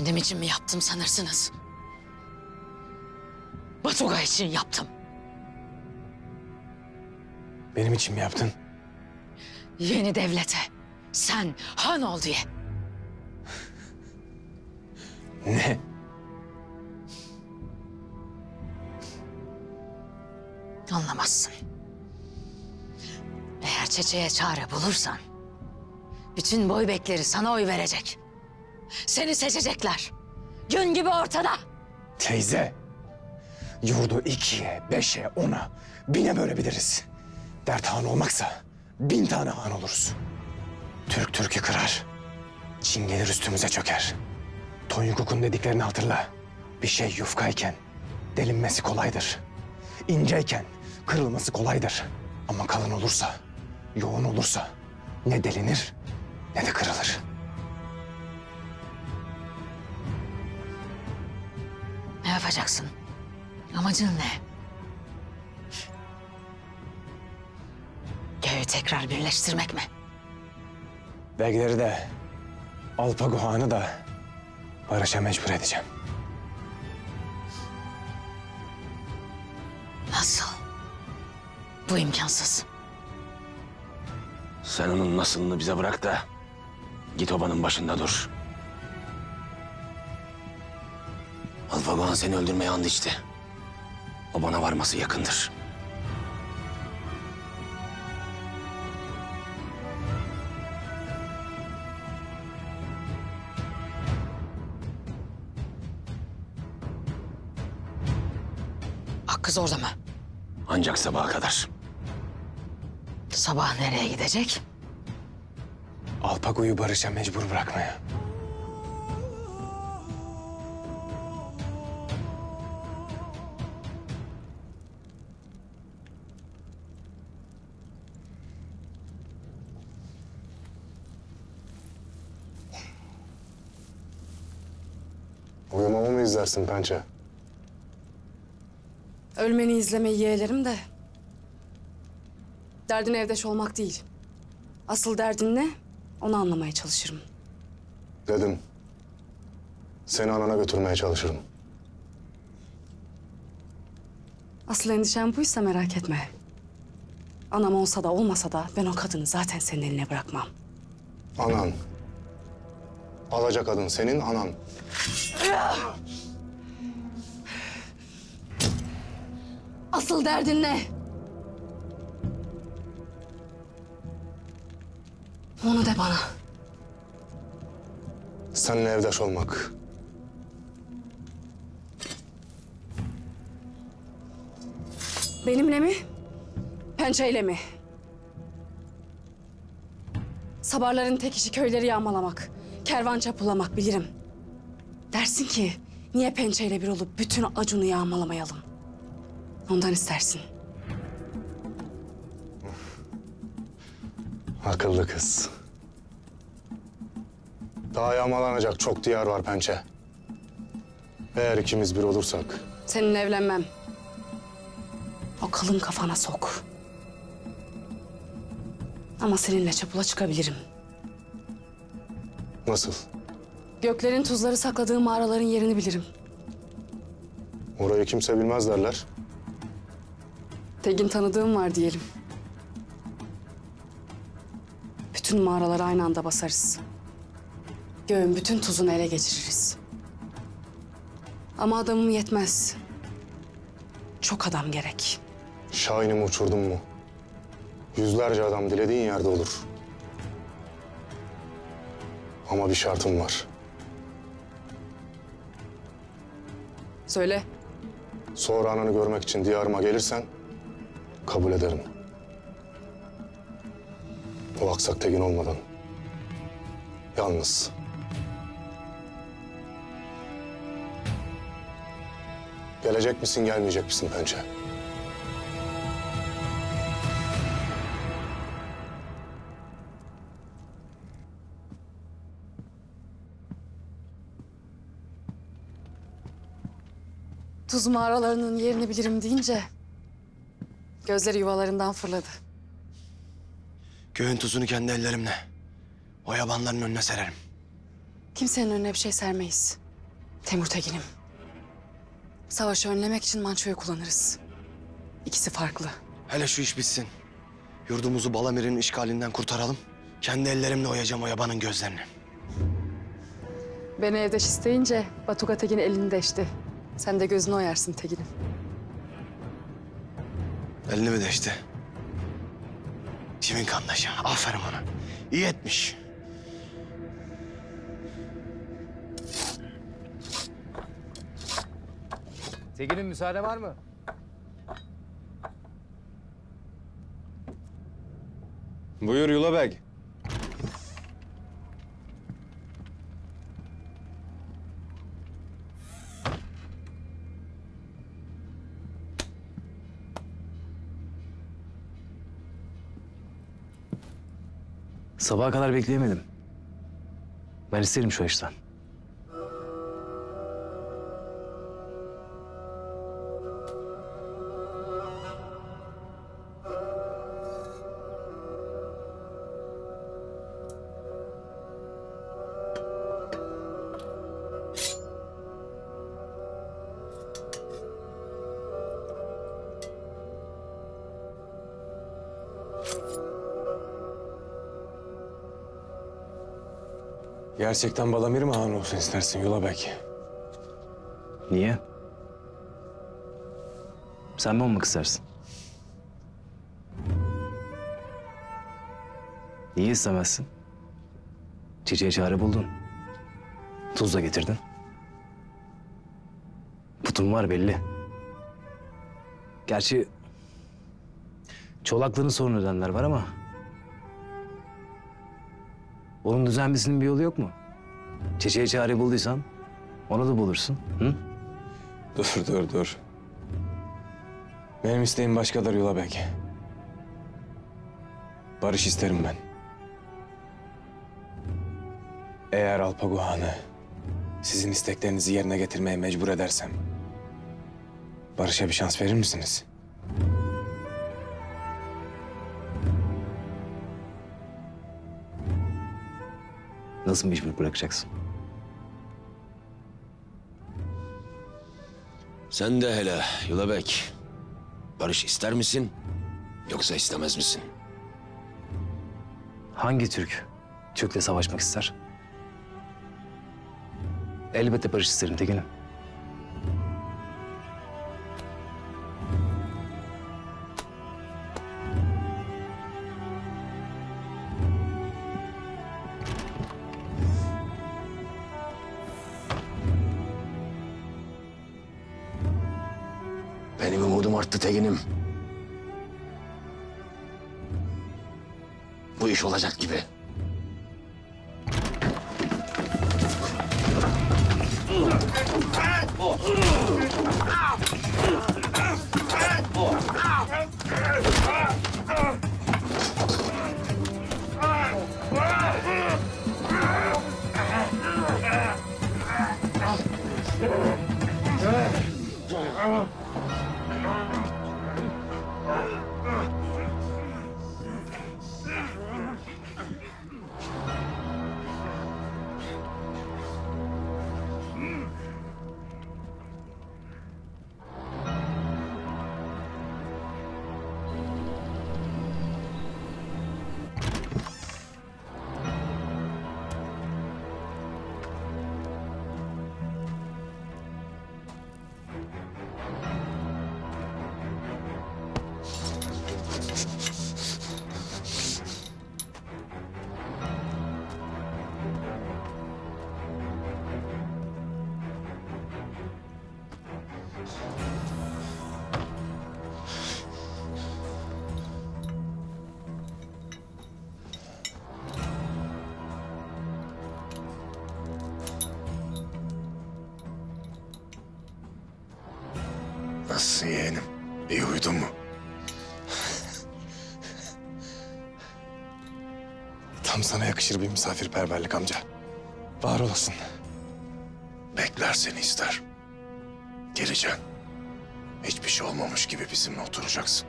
Speaker 11: Kendim için mi yaptım sanırsınız? Batuga için yaptım.
Speaker 7: Benim için mi yaptın?
Speaker 11: Yeni devlete sen han ol diye.
Speaker 7: Ne?
Speaker 11: Anlamazsın. Eğer çeçeye çare bulursan... ...bütün boy bekleri sana oy verecek. Seni seçecekler. Gün gibi ortada.
Speaker 7: Teyze. Yurdu ikiye, beşe, ona, bine bölebiliriz. Dert han olmaksa bin tane han oluruz. Türk Türk'ü kırar. Çin gelir üstümüze çöker. Tonyukuk'un dediklerini hatırla. Bir şey yufkayken delinmesi kolaydır. İnceyken kırılması kolaydır. Ama kalın olursa, yoğun olursa ne delinir ne de kırılır.
Speaker 11: Ne yapacaksın? Amacın ne? Göğü tekrar birleştirmek mi?
Speaker 7: Begleri de Alpago Han'ı da barışa mecbur edeceğim.
Speaker 11: Nasıl? Bu imkansız.
Speaker 27: Sen onun nasılını bize bırak da git obanın başında dur. Alfagohan seni öldürmeye and içti. Obana varması yakındır.
Speaker 11: Akkız orada mı?
Speaker 27: Ancak sabaha kadar.
Speaker 11: Sabah nereye gidecek?
Speaker 7: Alpago'yu barışa mecbur bırakmaya.
Speaker 28: Uyumamı mı izlersin pençe?
Speaker 5: Ölmeni izlemeyi yeğlerim de. Derdin evdeş olmak değil. Asıl derdin ne? Onu anlamaya çalışırım.
Speaker 28: Dedim. Seni anana götürmeye çalışırım.
Speaker 5: Asıl endişem buysa merak etme. Anam olsa da olmasa da ben o kadını zaten senin eline bırakmam.
Speaker 28: Anan. Alacak kadın senin anan.
Speaker 5: Asıl derdin ne? Onu de bana.
Speaker 28: Seninle evdaş olmak.
Speaker 5: Benimle mi? Pençeyle mi? Sabarların tek işi köyleri yağmalamak, kervan çapulamak bilirim. Dersin ki niye pençeyle bir olup bütün acunu yağmalamayalım? Ondan istersin.
Speaker 28: Akıllı kız. Daha yağmalanacak çok diyar var pençe. Eğer ikimiz bir olursak
Speaker 5: Seninle evlenmem. O kalın kafana sok. Ama seninle çapula çıkabilirim.
Speaker 28: nasıl?
Speaker 5: Göklerin tuzları sakladığı mağaraların yerini bilirim.
Speaker 28: Orayı kimse bilmez derler.
Speaker 5: Tegin tanıdığım var diyelim. bütün mağaraları aynı anda basarız. Göğün bütün tuzunu ele geçiririz. Ama adamım yetmez. Çok adam gerek.
Speaker 28: Şahinimi uçurdun mu? Yüzlerce adam dilediğin yerde olur. Ama bir şartım var.
Speaker 5: Söyle.
Speaker 28: Sonra ananı görmek için diyarıma gelirsen kabul ederim. O aksak tekin olmadan. Yalnız. Gelecek misin, gelmeyecek misin Pençe?
Speaker 5: Tuz mağaralarının yerini bilirim deyince gözleri yuvalarından fırladı.
Speaker 19: Göğün tuzunu kendi ellerimle o yabanların önüne sererim.
Speaker 5: Kimsenin önüne bir şey sermeyiz. Temur Tegin'im. Savaşı önlemek için mançoyu kullanırız. İkisi farklı.
Speaker 19: Hele şu iş bitsin. Yurdumuzu Balamir'in işgalinden kurtaralım. Kendi ellerimle oyacağım o yabanın gözlerini.
Speaker 5: Beni evdeş isteyince Batuga Tekin elini deşti. Sen de gözünü oyarsın Tegin'im.
Speaker 19: Elini mi deşti? Kimin kandaşı? Aferin ona. İyi etmiş.
Speaker 21: Tekin'in müsaade var mı?
Speaker 19: Buyur Yulabeg.
Speaker 21: Sabaha kadar bekleyemedim. Ben isterim şu işten.
Speaker 7: Gerçekten Balamir mi han olsun istersin Yulabek?
Speaker 21: Niye? Sen mi olmak istersin? Niye istemezsin? Çiçeğe çare buldun. Tuz da getirdin. Putun var belli. Gerçi çolaklığını sorun edenler var ama... Onun düzenlisinin bir yolu yok mu? Çiçeğe çare bulduysan onu da bulursun. Hı?
Speaker 7: Dur dur dur. Benim isteğim başkadır Yulabek. Barış isterim ben. Eğer Alpago Han'ı sizin isteklerinizi yerine getirmeye mecbur edersem... Barış'a bir şans verir misiniz?
Speaker 21: Nasıl mecbur bırakacaksın?
Speaker 27: Sen de hele Yulabek. Barış ister misin yoksa istemez misin?
Speaker 21: Hangi Türk Türk'le savaşmak ister? Elbette barış isterim Tekin'im.
Speaker 27: Tegin'im. Bu iş olacak gibi.
Speaker 7: Bir misafirperverlik amca. Var olasın.
Speaker 12: Bekler seni ister. Geleceksin. Hiçbir şey olmamış gibi bizimle oturacaksın.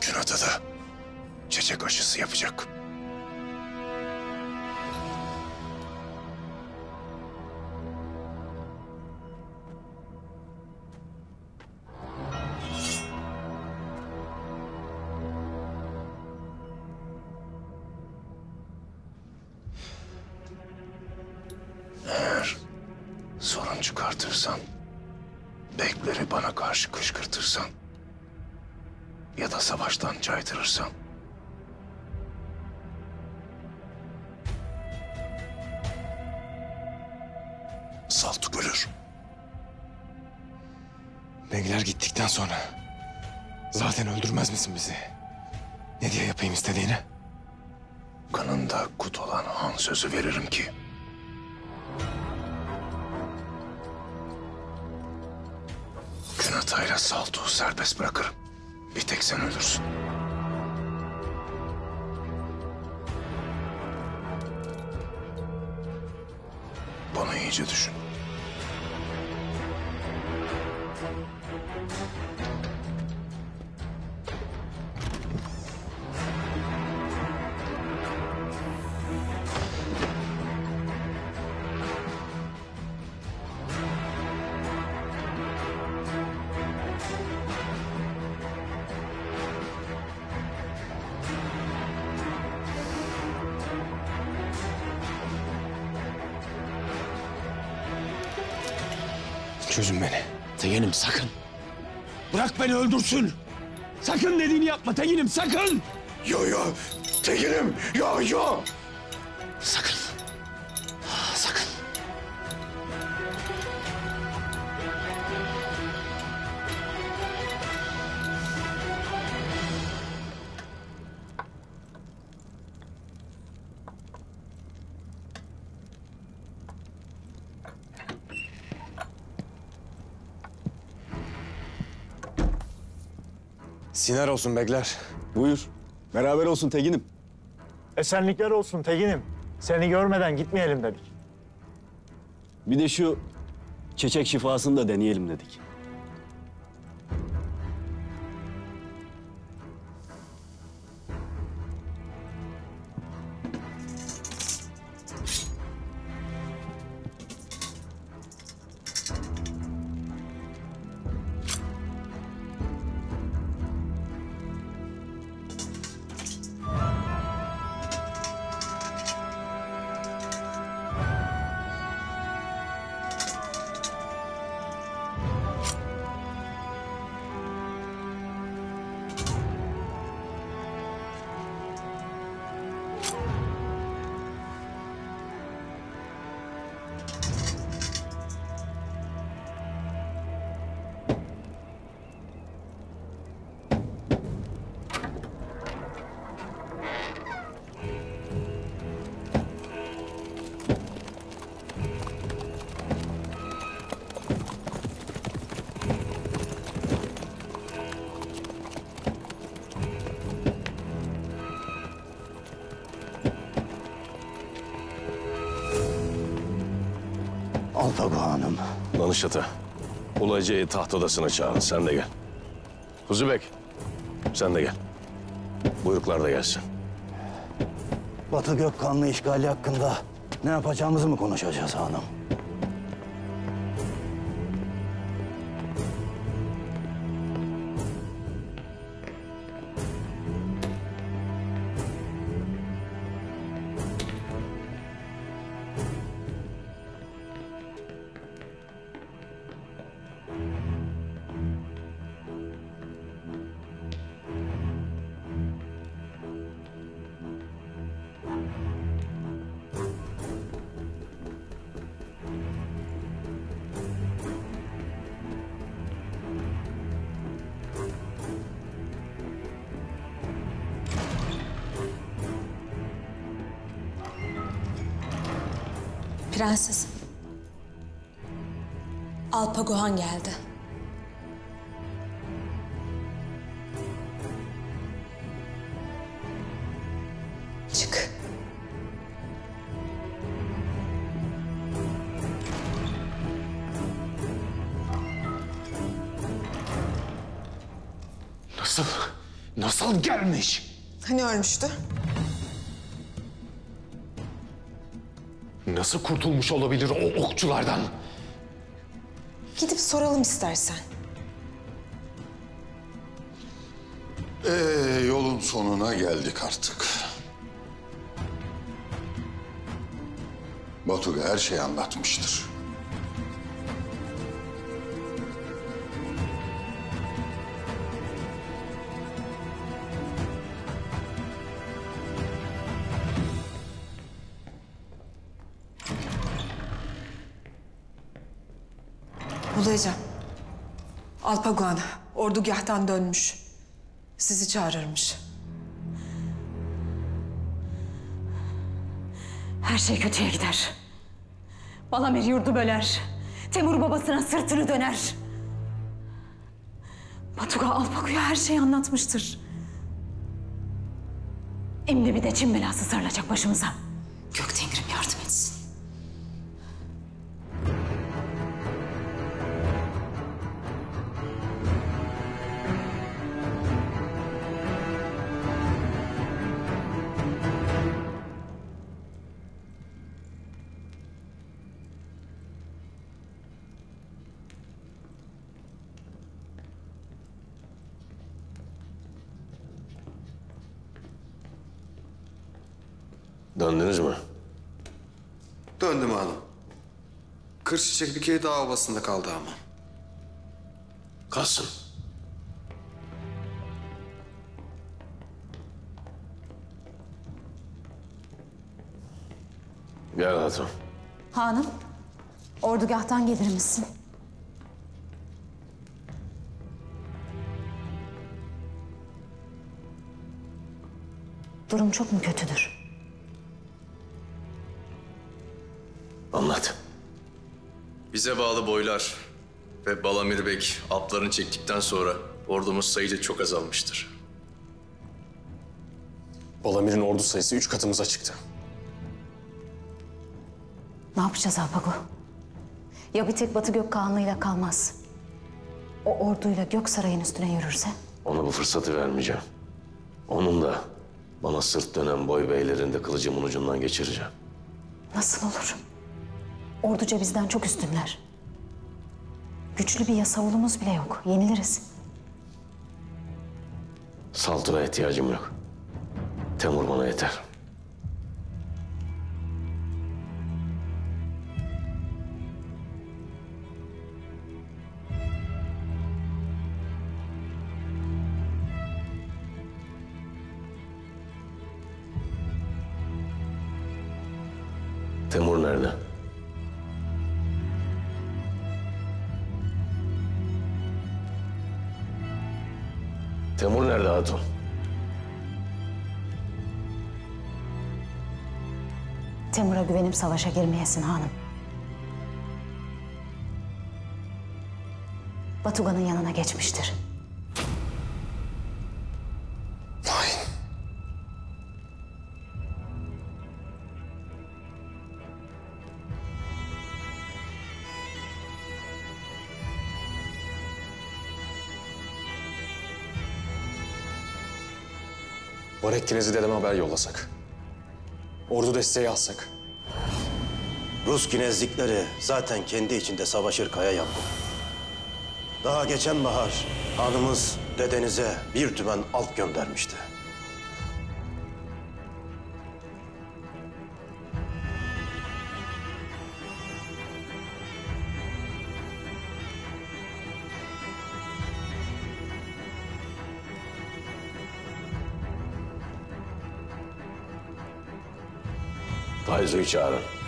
Speaker 12: Günata da çiçek aşısı yapacak.
Speaker 7: Çözün beni.
Speaker 27: Teğenim sakın. Bırak beni öldürsün. Sakın dediğini yapma Teğenim sakın.
Speaker 12: Yo yo Teğenim yo yo.
Speaker 7: Sinar olsun bekler.
Speaker 22: Buyur. Beraber olsun Tegin'im.
Speaker 23: Esenlikler olsun Tegin'im. Seni görmeden gitmeyelim dedik.
Speaker 22: Bir de şu çiçek şifasını da deneyelim dedik.
Speaker 27: Danışata. Ulaycı'yı taht odasına çağırın. Sen de gel. Kuzubek. Sen de gel. Buyruklar da gelsin.
Speaker 20: Batı Gökkanlı işgali hakkında ne yapacağımızı mı konuşacağız hanım?
Speaker 29: Alpagohan geldi. Çık.
Speaker 30: Nasıl? Nasıl gelmiş?
Speaker 3: Hani ölmüştü?
Speaker 30: Nasıl kurtulmuş olabilir o okçulardan?
Speaker 3: Soralım istersen.
Speaker 10: Ee, yolun sonuna geldik artık. Batuga her şeyi anlatmıştır.
Speaker 3: Bulacağım. Alpaguan ordugahtan dönmüş. Sizi çağırırmış.
Speaker 14: Her şey kötüye gider. Balamir yurdu böler. Temur babasına sırtını döner. Batuga Alpaku'ya her şeyi anlatmıştır. Şimdi bir de Çin belası sarılacak başımıza. Göktengrim
Speaker 13: Kır çiçek bir kere daha ovasında kaldı ama.
Speaker 2: Kalsın. Gel hatun.
Speaker 14: Hanım, ordugahtan gelir misin? Durum çok mu kötüdür?
Speaker 31: Bize bağlı boylar ve Balamir Bek atlarını çektikten sonra ordumuz sayıca çok azalmıştır.
Speaker 7: Balamir'in ordu sayısı üç katımıza çıktı.
Speaker 14: Ne yapacağız Alpago? Ya bir tek Batı Gökkanlı'yla kalmaz. O orduyla Gök Sarayı'nın üstüne yürürse?
Speaker 2: Ona bu fırsatı vermeyeceğim. Onun da bana sırt dönen boy beylerini de kılıcımın ucundan geçireceğim.
Speaker 14: Nasıl olur? Orduca bizden çok üstünler. Güçlü bir yasavulumuz bile yok. Yeniliriz.
Speaker 2: Saltıra ihtiyacım yok. Temur bana yeter.
Speaker 14: Güvenip savaşa girmeyesin hanım. Batuga'nın yanına geçmiştir.
Speaker 7: Varek Kinez'i dedeme haber yollasak. Ordu desteği alsak.
Speaker 19: Rus kinezlikleri zaten kendi içinde savaşır kaya yaptı. Daha geçen bahar hanımız dedenize bir tümen alt göndermişti.
Speaker 2: Tayzu'yu çağırın.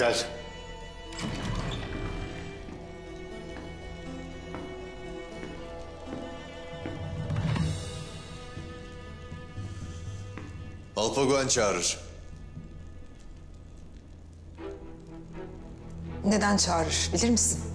Speaker 5: Gel.
Speaker 32: Alpagoen çağırır.
Speaker 3: Neden çağırır bilir misin?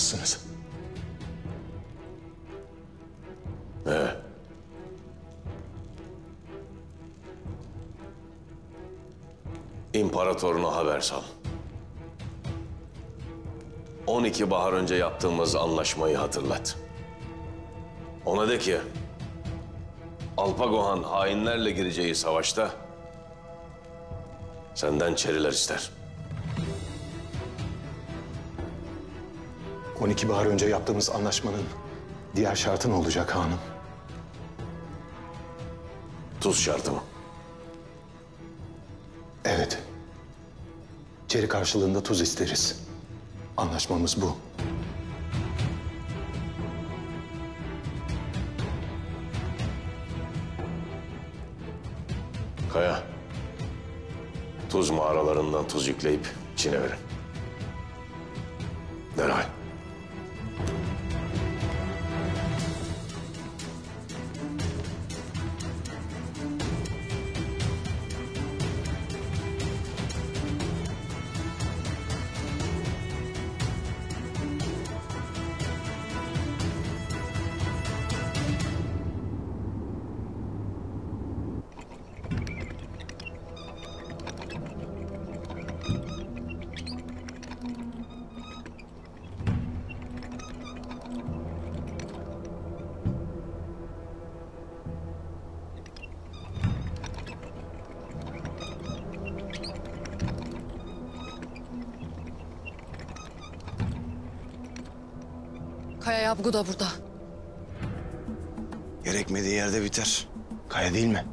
Speaker 5: Bizi çağırmışsınız.
Speaker 2: Ee, İmparatoruna haber sal. 12 bahar önce yaptığımız anlaşmayı hatırlat. Ona de ki, Alpagohan hainlerle gireceği savaşta senden çeriler ister.
Speaker 5: 12 bahar önce yaptığımız anlaşmanın diğer şartı ne olacak hanım?
Speaker 2: Tuz şartı mı?
Speaker 5: Evet. Çeri karşılığında tuz isteriz. Anlaşmamız bu.
Speaker 2: Kaya, tuz mağaralarından tuz yükleyip Çin'e verin.
Speaker 19: Değil mi?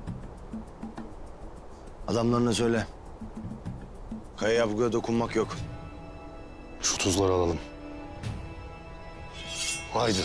Speaker 19: Adamlarına söyle. Kaya Yabgu'ya dokunmak yok.
Speaker 5: Şu tuzları alalım. Haydi.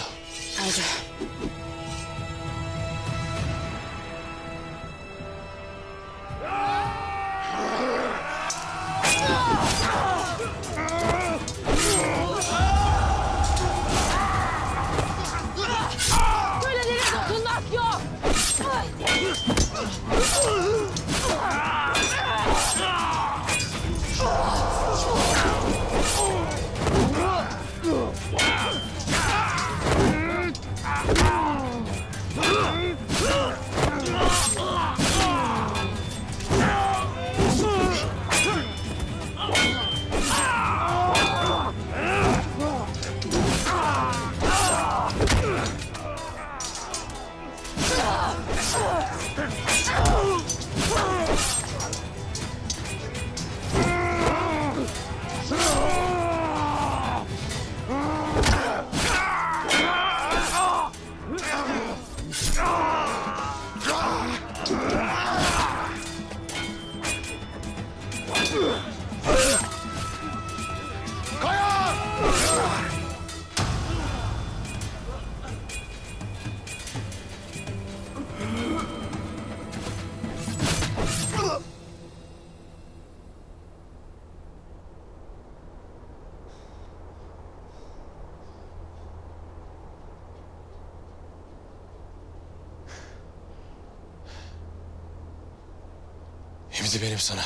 Speaker 19: Hepsi benim sana.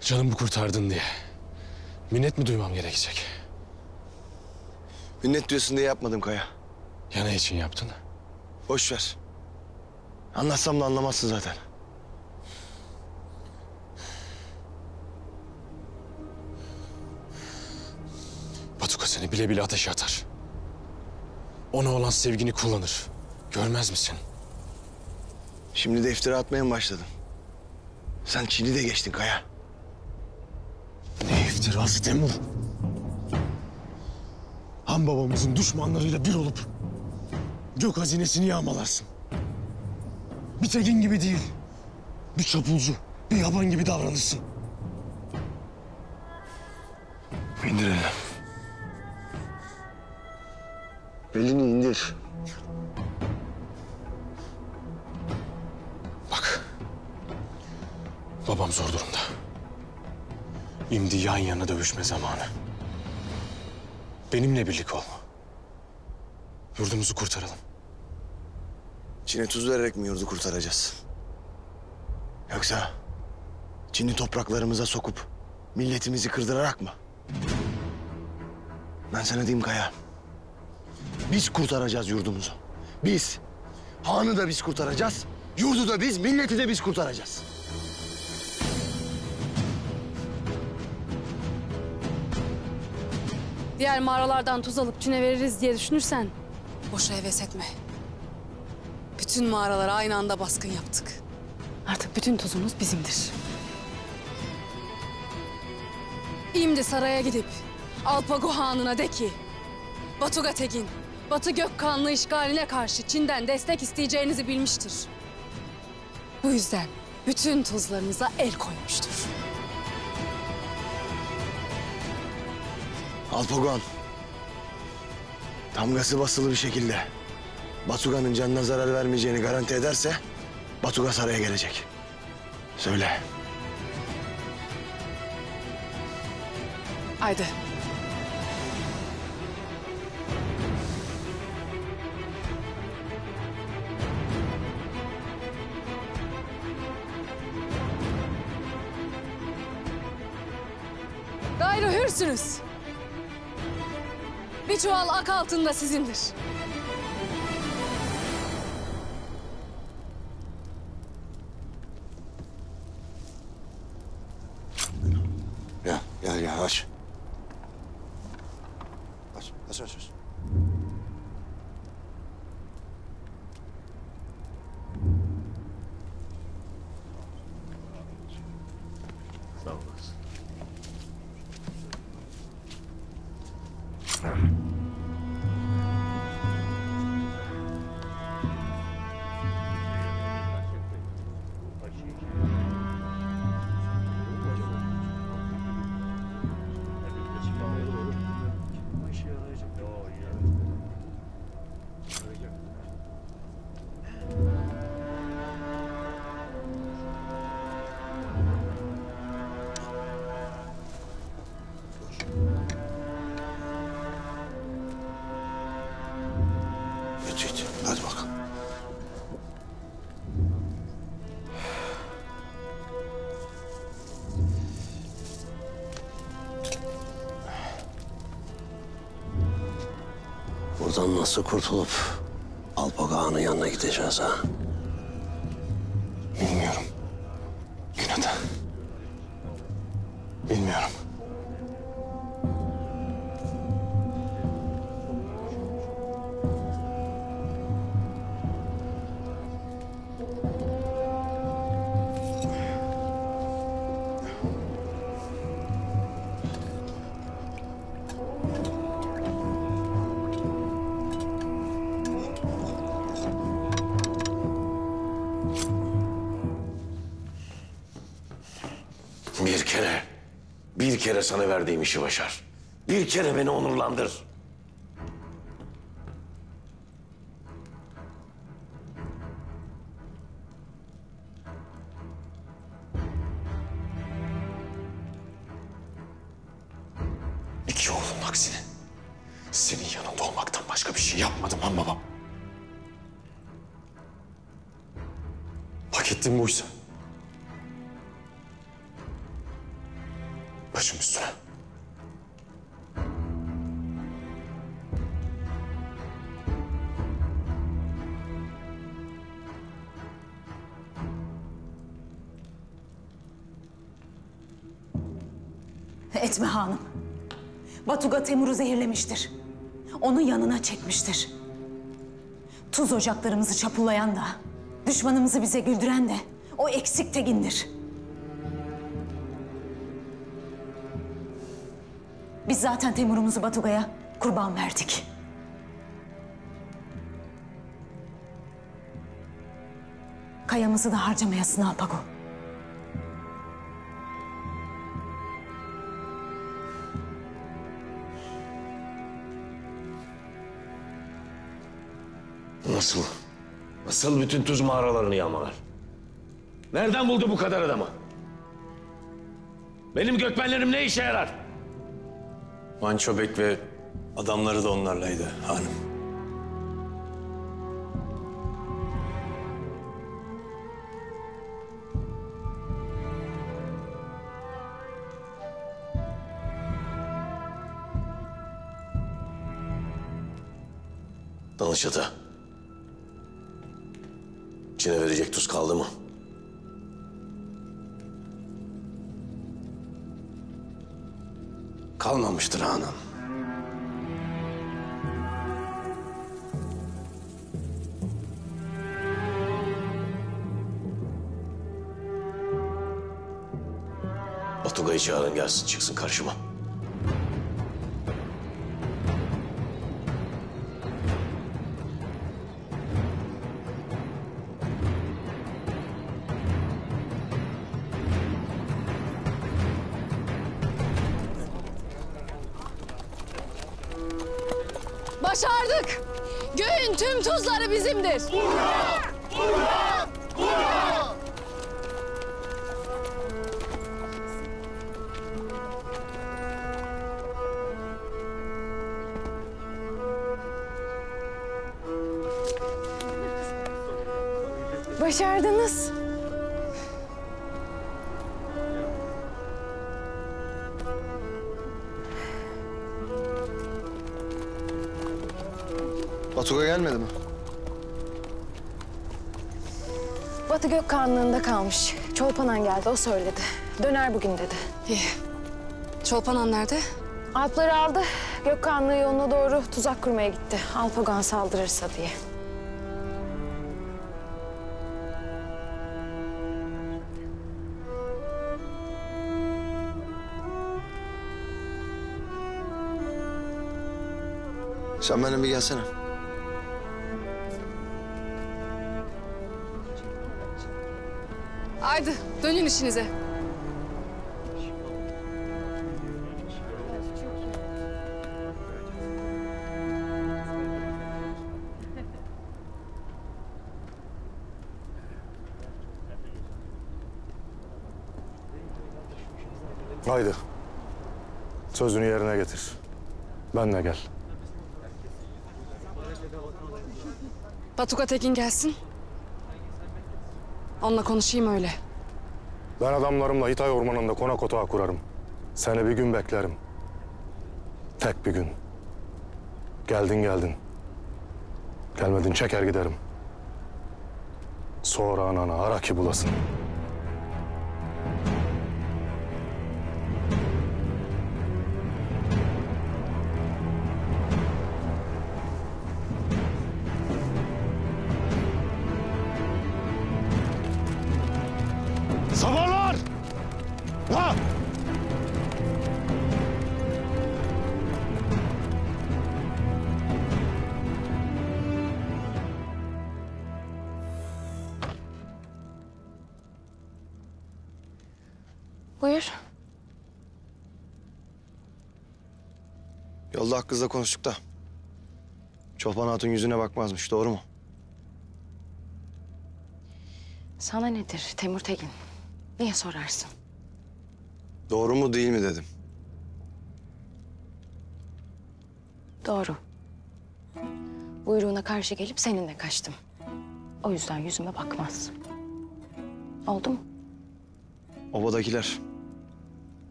Speaker 7: Canımı kurtardın diye. Minnet mi duymam gerekecek?
Speaker 19: Minnet diyorsun diye yapmadım Kaya.
Speaker 7: Ya ne için yaptın?
Speaker 19: Boş ver. Anlatsam da anlamazsın zaten.
Speaker 7: Batuka seni bile bile ateşe atar. Ona olan sevgini kullanır. Görmez misin?
Speaker 19: Şimdi de iftira atmaya mı başladın? Sen Çin'i de geçtin Kaya.
Speaker 7: Ne iftirası Temur? Han babamızın düşmanlarıyla bir olup gök hazinesini yağmalarsın. Bir tekin gibi değil. Bir çapulcu, bir yaban gibi davranırsın.
Speaker 19: İndir elini. Elini indir.
Speaker 7: Şimdi yan yana dövüşme zamanı. Benimle birlik ol. Yurdumuzu kurtaralım.
Speaker 19: Çin'e tuz vererek mi yurdu kurtaracağız? Yoksa Çin'i topraklarımıza sokup milletimizi kırdırarak mı? Ben sana diyeyim Kaya. Biz kurtaracağız yurdumuzu. Biz. Hanı da biz kurtaracağız. Yurdu da biz, milleti de biz kurtaracağız.
Speaker 5: Diğer mağaralardan tuz alıp Çin'e veririz diye düşünürsen boşa heves etme. Bütün mağaralara aynı anda baskın yaptık. Artık bütün tuzumuz bizimdir. Şimdi saraya gidip Alpago Hanı'na de ki Batuga Tegin, Batı Gökkanlı işgaline karşı Çin'den destek isteyeceğinizi bilmiştir. Bu yüzden bütün tuzlarınıza el koymuştur.
Speaker 19: Alpagon. Damgası basılı bir şekilde Batuga'nın canına zarar vermeyeceğini garanti ederse Batuga saraya gelecek. Söyle.
Speaker 5: Haydi. Gayrı hürsünüz. Bir çuval ak altın da sizindir.
Speaker 2: Buradan nasıl kurtulup Alpaga Ağa'nın yanına gideceğiz ha? Kere sana verdiğim işi başar. Bir kere beni onurlandır.
Speaker 14: Temur'u zehirlemiştir. Onu yanına çekmiştir. Tuz ocaklarımızı çapulayan da, düşmanımızı bize güldüren de o eksik tegindir. Biz zaten Temur'umuzu Batuga'ya kurban verdik. Kayamızı da harcamayasın Alpago.
Speaker 2: Nasıl? Nasıl bütün tuz mağaralarını yağmalar? Nereden buldu bu kadar adamı? Benim gökmenlerim ne işe yarar?
Speaker 7: Manço Bek ve adamları da onlarlaydı hanım.
Speaker 2: Danış ata. İçine verecek tuz kaldı mı?
Speaker 33: Kalmamıştır hanım.
Speaker 2: Batugay'ı çağırın gelsin çıksın karşıma.
Speaker 5: Tuzları bizimdir.
Speaker 17: Başardınız.
Speaker 19: Batuga gelmedi mi?
Speaker 17: Batı Gökkanlığı'nda kalmış. Çolpanan geldi, o söyledi. Döner bugün dedi.
Speaker 5: İyi. Çolpanan nerede?
Speaker 17: Alpları aldı. Gökkanlığı yoluna doğru tuzak kurmaya gitti. Alpagan saldırırsa diye.
Speaker 19: Sen benimle bir gelsene.
Speaker 5: Haydi dönün işinize.
Speaker 6: Haydi. Sözünü yerine getir. Benle gel.
Speaker 5: Batuka Tekin gelsin. Onunla konuşayım öyle.
Speaker 6: Ben adamlarımla Hitay Ormanı'nda konak otağı kurarım. Seni bir gün beklerim. Tek bir gün. Geldin geldin. Gelmedin çeker giderim. Sonra anana ara ki bulasın.
Speaker 19: Hakkız'la konuştuk da. Çolpan Hatun yüzüne bakmazmış, doğru mu?
Speaker 17: Sana nedir Temur Tekin? Niye sorarsın?
Speaker 19: Doğru mu değil mi dedim.
Speaker 17: Doğru. Buyruğuna karşı gelip seninle kaçtım. O yüzden yüzüme bakmaz. Oldu mu?
Speaker 19: Obadakiler.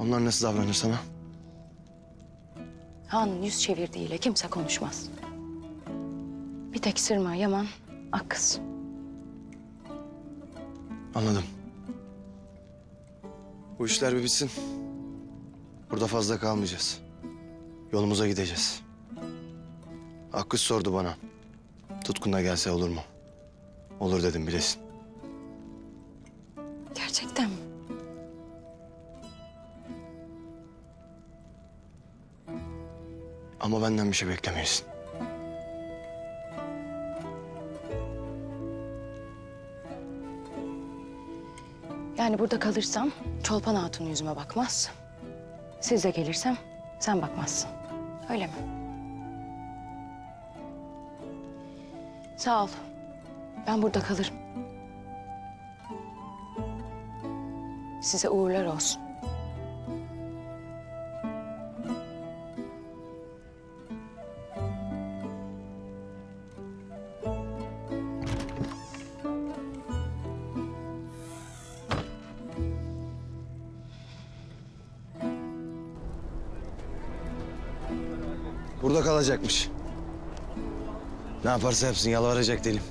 Speaker 19: Onlar nasıl davranır sana?
Speaker 17: Han'ın yüz çevirdiğiyle kimse konuşmaz. Bir tek Sırma, Yaman, Akkız.
Speaker 19: Anladım. Bu işler bir bitsin. Burada fazla kalmayacağız. Yolumuza gideceğiz. Akkız sordu bana. Tutkun da gelse olur mu? Olur dedim bilesin.
Speaker 17: Gerçekten mi?
Speaker 19: Ama benden bir şey beklemeyiz.
Speaker 17: Yani burada kalırsam Çolpan Hatun yüzüme bakmaz. Size gelirsem sen bakmazsın. Öyle mi? Sağ ol. Ben burada kalırım. Size uğurlar olsun.
Speaker 19: Kalacakmış. Ne yaparsa yapsın yalvaracak değilim.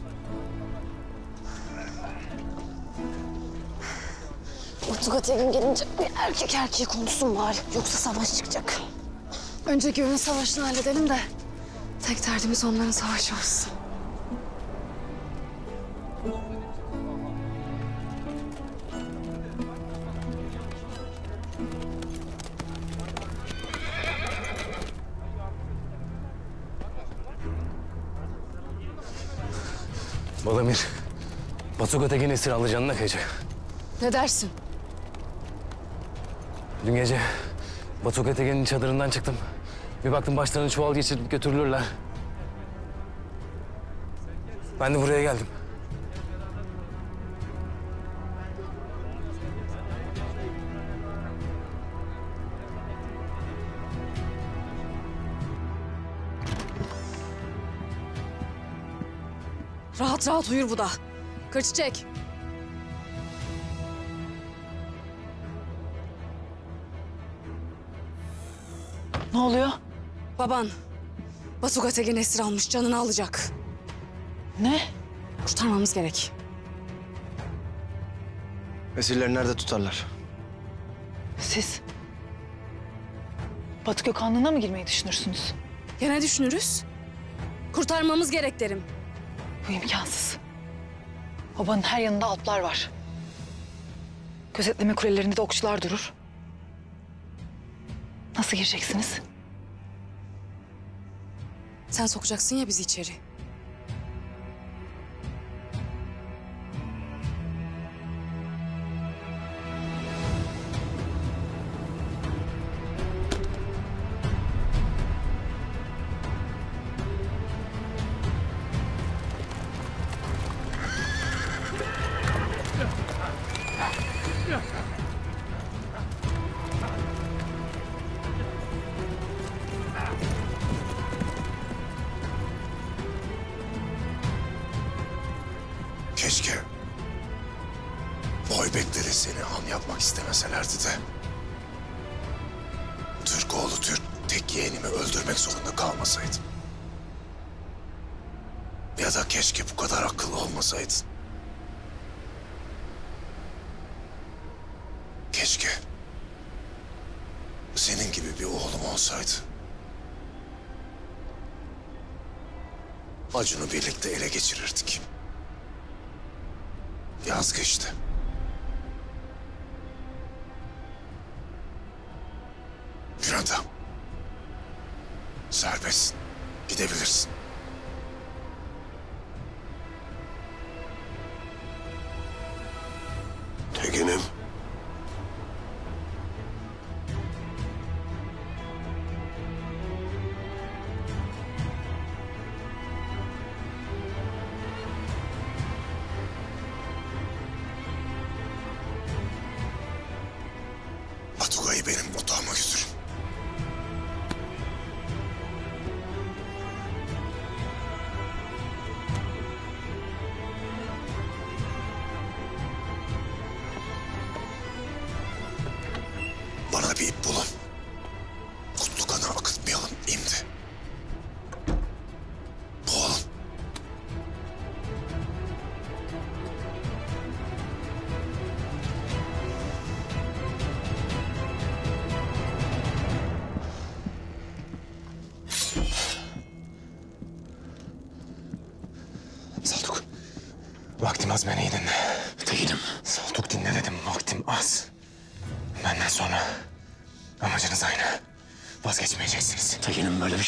Speaker 17: Batuga Tekin gelince bir erkek erkeği konuşsun bari. Yoksa savaş çıkacak.
Speaker 12: Önce göğün savaşını halledelim de tek derdimiz onların savaşı olsun.
Speaker 21: Balamir, Batuga Tekin esir alacağını da kıyacak.
Speaker 12: Ne dersin?
Speaker 21: Dün gece Batuga Tekin'in çadırından çıktım. Bir baktım başlarını çuval geçirip götürülürler. Ben de buraya geldim.
Speaker 12: Rahat rahat uyur bu da. Kır çiçek.
Speaker 3: Ne oluyor?
Speaker 12: Baban Batuga Tekin esir almış. Canını alacak.
Speaker 3: Ne?
Speaker 12: Kurtarmamız gerek.
Speaker 19: Esirleri nerede tutarlar?
Speaker 3: Siz Batı Gökhanlığı'na mı girmeyi düşünürsünüz?
Speaker 12: Ya ne düşünürüz? Kurtarmamız gerek derim.
Speaker 3: Bu imkansız. Babanın her yanında alplar var. Gözetleme kulelerinde de okçular durur. Nasıl gireceksiniz?
Speaker 12: Sen sokacaksın ya bizi içeri.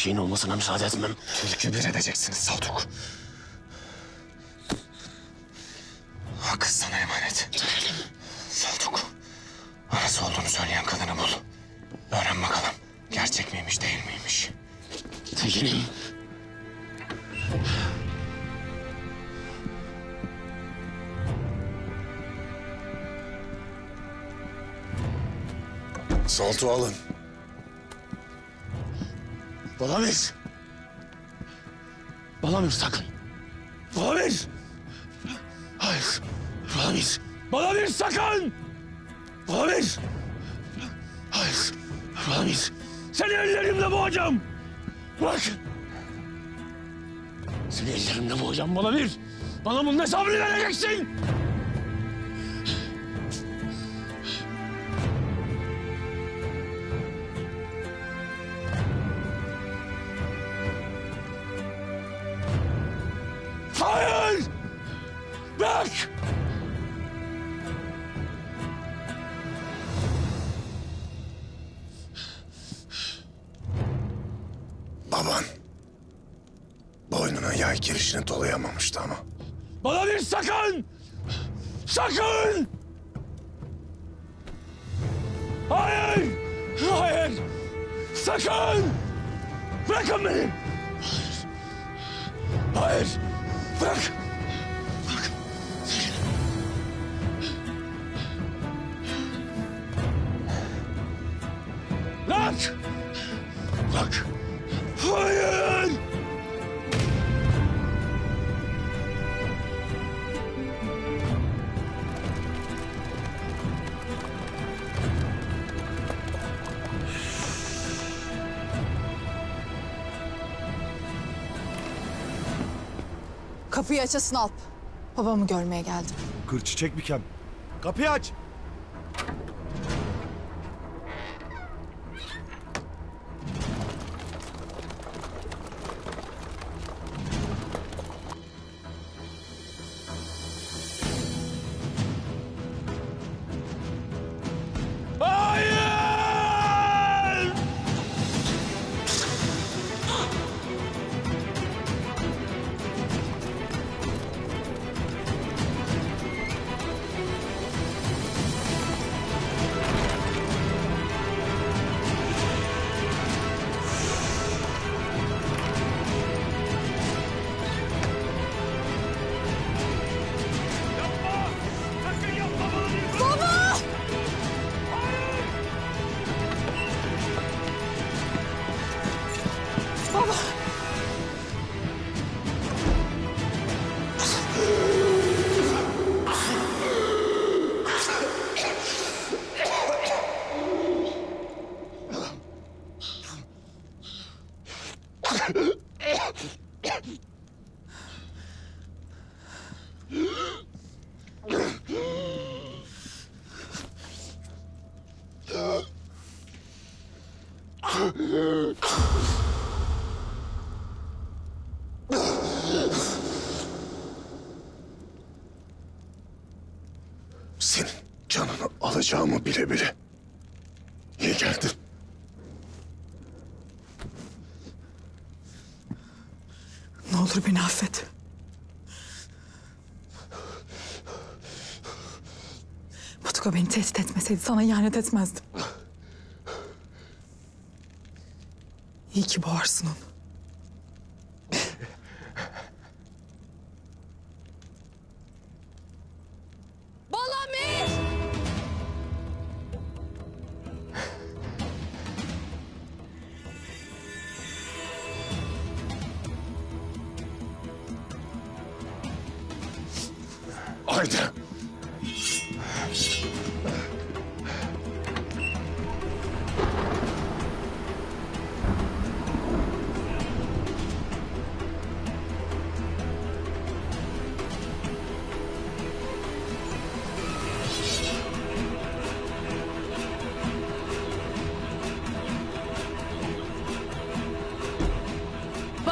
Speaker 12: Şeyin olmasına müsaade etmem.
Speaker 7: Türk'ü bir edeceksiniz Saltuk. Hakkı sana emanet. Saltuk. Anası olduğunu söyleyen kadını bul. Öğren bakalım. Gerçek miymiş değil miymiş?
Speaker 12: Tekin'im. Saltu alın.
Speaker 26: Balamir. Balamir sakın. Balamir. Hayır. Balamir. Balamir sakın. Balamir. Hayır. Balamir. Seni ellerimle boğacağım. Bırak. Seni ellerimle boğacağım Balamir. Bana bunun hesabını vereceksin.
Speaker 3: Kapıyı açasın Alp. Babamı görmeye geldim.
Speaker 34: Kır çiçek bikem. Kapıyı aç.
Speaker 12: Bile bile. İyi geldin.
Speaker 3: Ne olur beni affet. Batuka beni tehdit etmeseydi sana ihanet etmezdim. İyi ki boğarsın onu.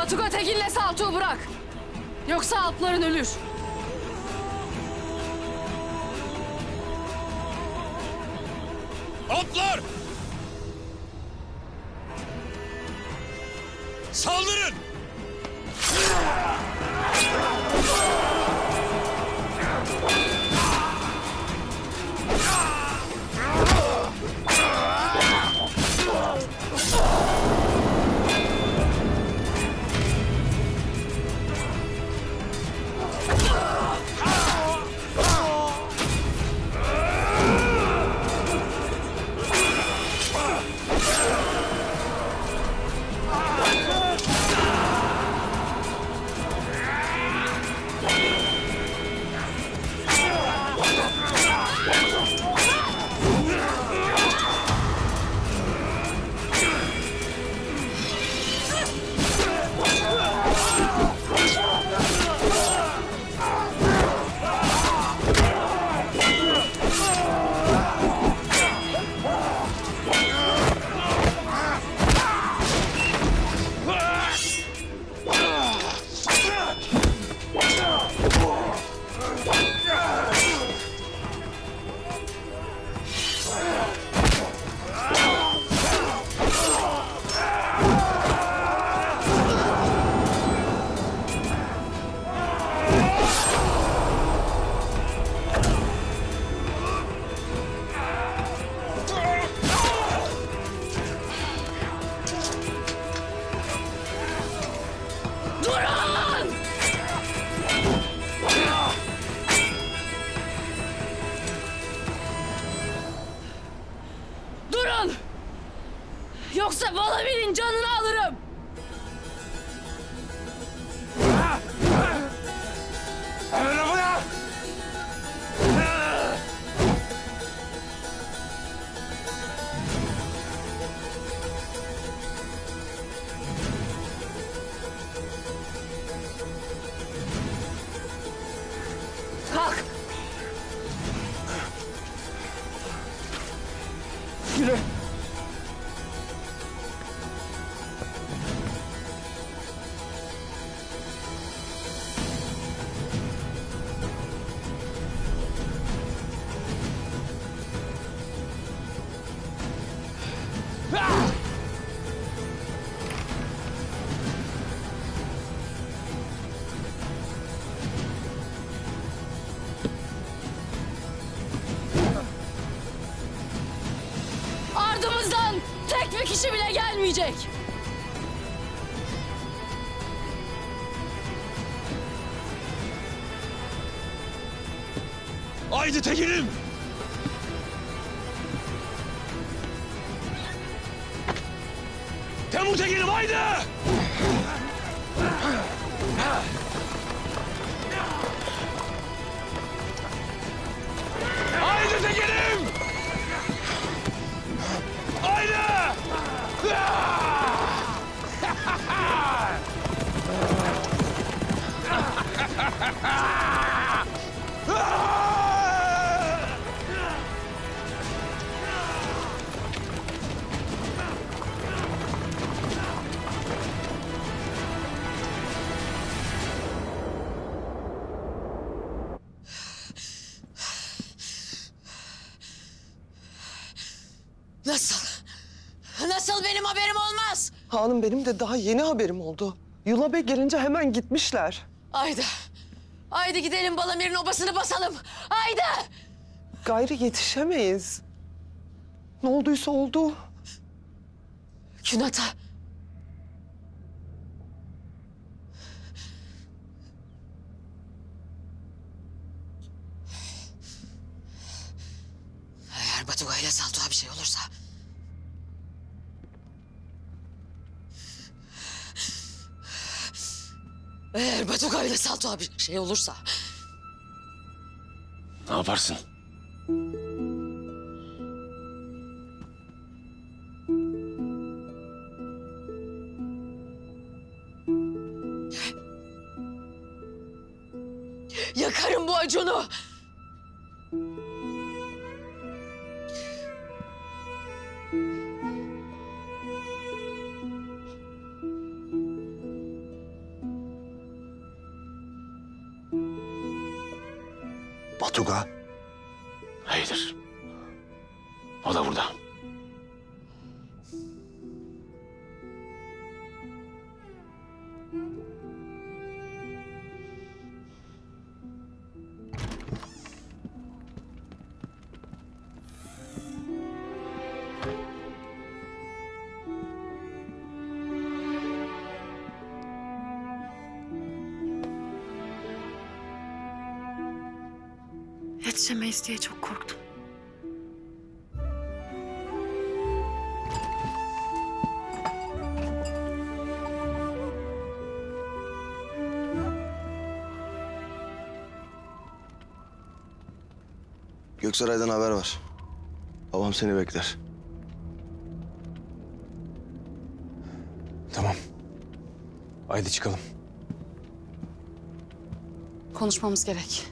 Speaker 5: Batuka Tekin'le Saltuğu bırak. Yoksa Alpların ölür.
Speaker 26: Atlar!
Speaker 11: Olmaz?
Speaker 34: Hanım benim de daha yeni haberim oldu. Yula Bey gelince hemen gitmişler.
Speaker 11: Haydi. Haydi gidelim Balamir'in obasını basalım. Haydi.
Speaker 34: Gayrı yetişemeyiz. Ne olduysa oldu.
Speaker 11: Künata. Eğer Batuga ile Saltuğa bir şey olursa... Eğer Batuga ile Saltuğa bir şey olursa...
Speaker 35: Ne yaparsın?
Speaker 19: Göksaray'dan haber var. Babam seni bekler.
Speaker 7: Tamam. Haydi çıkalım.
Speaker 5: Konuşmamız gerek.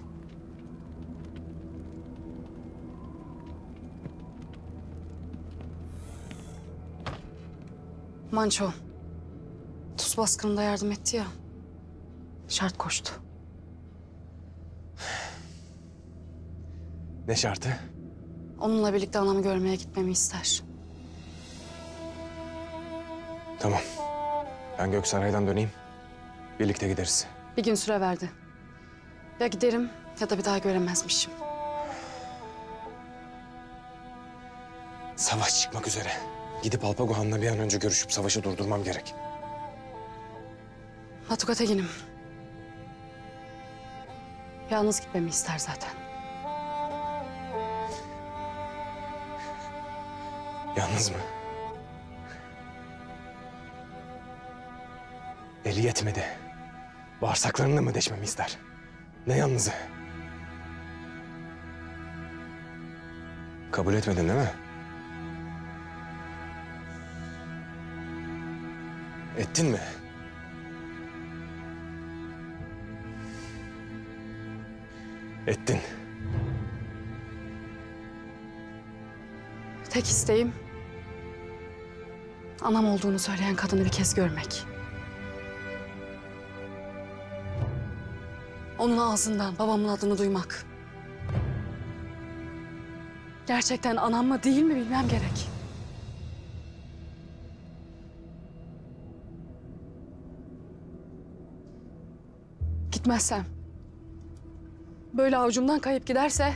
Speaker 5: Manço. Tuz baskınında yardım etti ya. Şart koştu.
Speaker 7: Ne şartı?
Speaker 5: Onunla birlikte anamı görmeye gitmemi ister.
Speaker 7: Tamam. Ben Göksaray'dan döneyim. Birlikte gideriz.
Speaker 5: Bir gün süre verdi. Ya giderim ya da bir daha göremezmişim.
Speaker 7: Savaş çıkmak üzere. Gidip Alpagohan'la bir an önce görüşüp savaşı durdurmam gerek.
Speaker 5: Batuka Tegin'im. Yalnız gitmemi ister zaten.
Speaker 7: Yalnız mı? Eli yetmedi. Bağırsaklarını mı deşmemi ister? Ne yalnızı? Kabul etmedin değil mi? Ettin mi? Ettin.
Speaker 5: Tek isteğim... ...anam olduğunu söyleyen kadını bir kez görmek. Onun ağzından babamın adını duymak. Gerçekten anam mı değil mi bilmem gerek. Gitmezsem... ...böyle avucumdan kayıp giderse...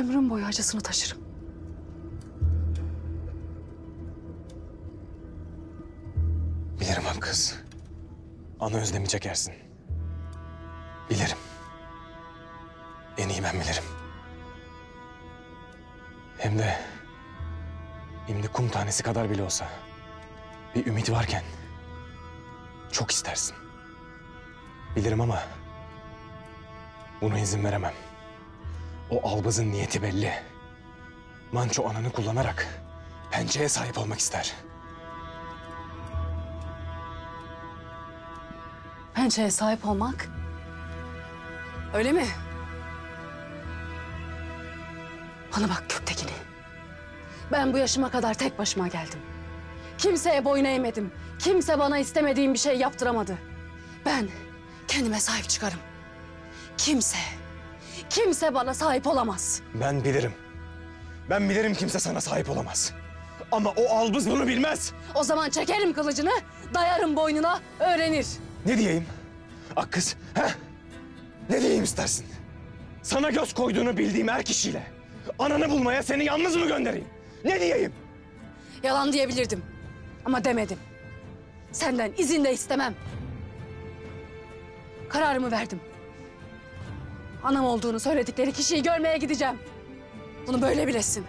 Speaker 5: ...ömrüm boyu acısını taşırım.
Speaker 7: Ana özlemi çekersin. Bilirim. En iyi ben bilirim. Hem de... ...şimdi kum tanesi kadar bile olsa... ...bir ümit varken... ...çok istersin. Bilirim ama... ...buna izin veremem. O albazın niyeti belli. Manço ananı kullanarak... ...pençeye sahip olmak ister.
Speaker 5: Pençeye sahip olmak. Öyle mi? Bana bak Göktekin'i. Ben bu yaşıma kadar tek başıma geldim. Kimseye boyun eğmedim. Kimse bana istemediğim bir şey yaptıramadı. Ben kendime sahip çıkarım. Kimse, kimse bana sahip olamaz.
Speaker 7: Ben bilirim. Ben bilirim kimse sana sahip olamaz. Ama o albız bunu bilmez.
Speaker 5: O zaman çekerim kılıcını, dayarım boynuna, öğrenir.
Speaker 7: Ne diyeyim? Ak kız, he? Ne diyeyim istersin? Sana göz koyduğunu bildiğim her kişiyle ananı bulmaya seni yalnız mı göndereyim? Ne diyeyim?
Speaker 5: Yalan diyebilirdim ama demedim. Senden izin de istemem. Kararımı verdim. Anam olduğunu söyledikleri kişiyi görmeye gideceğim. Bunu böyle bilesin.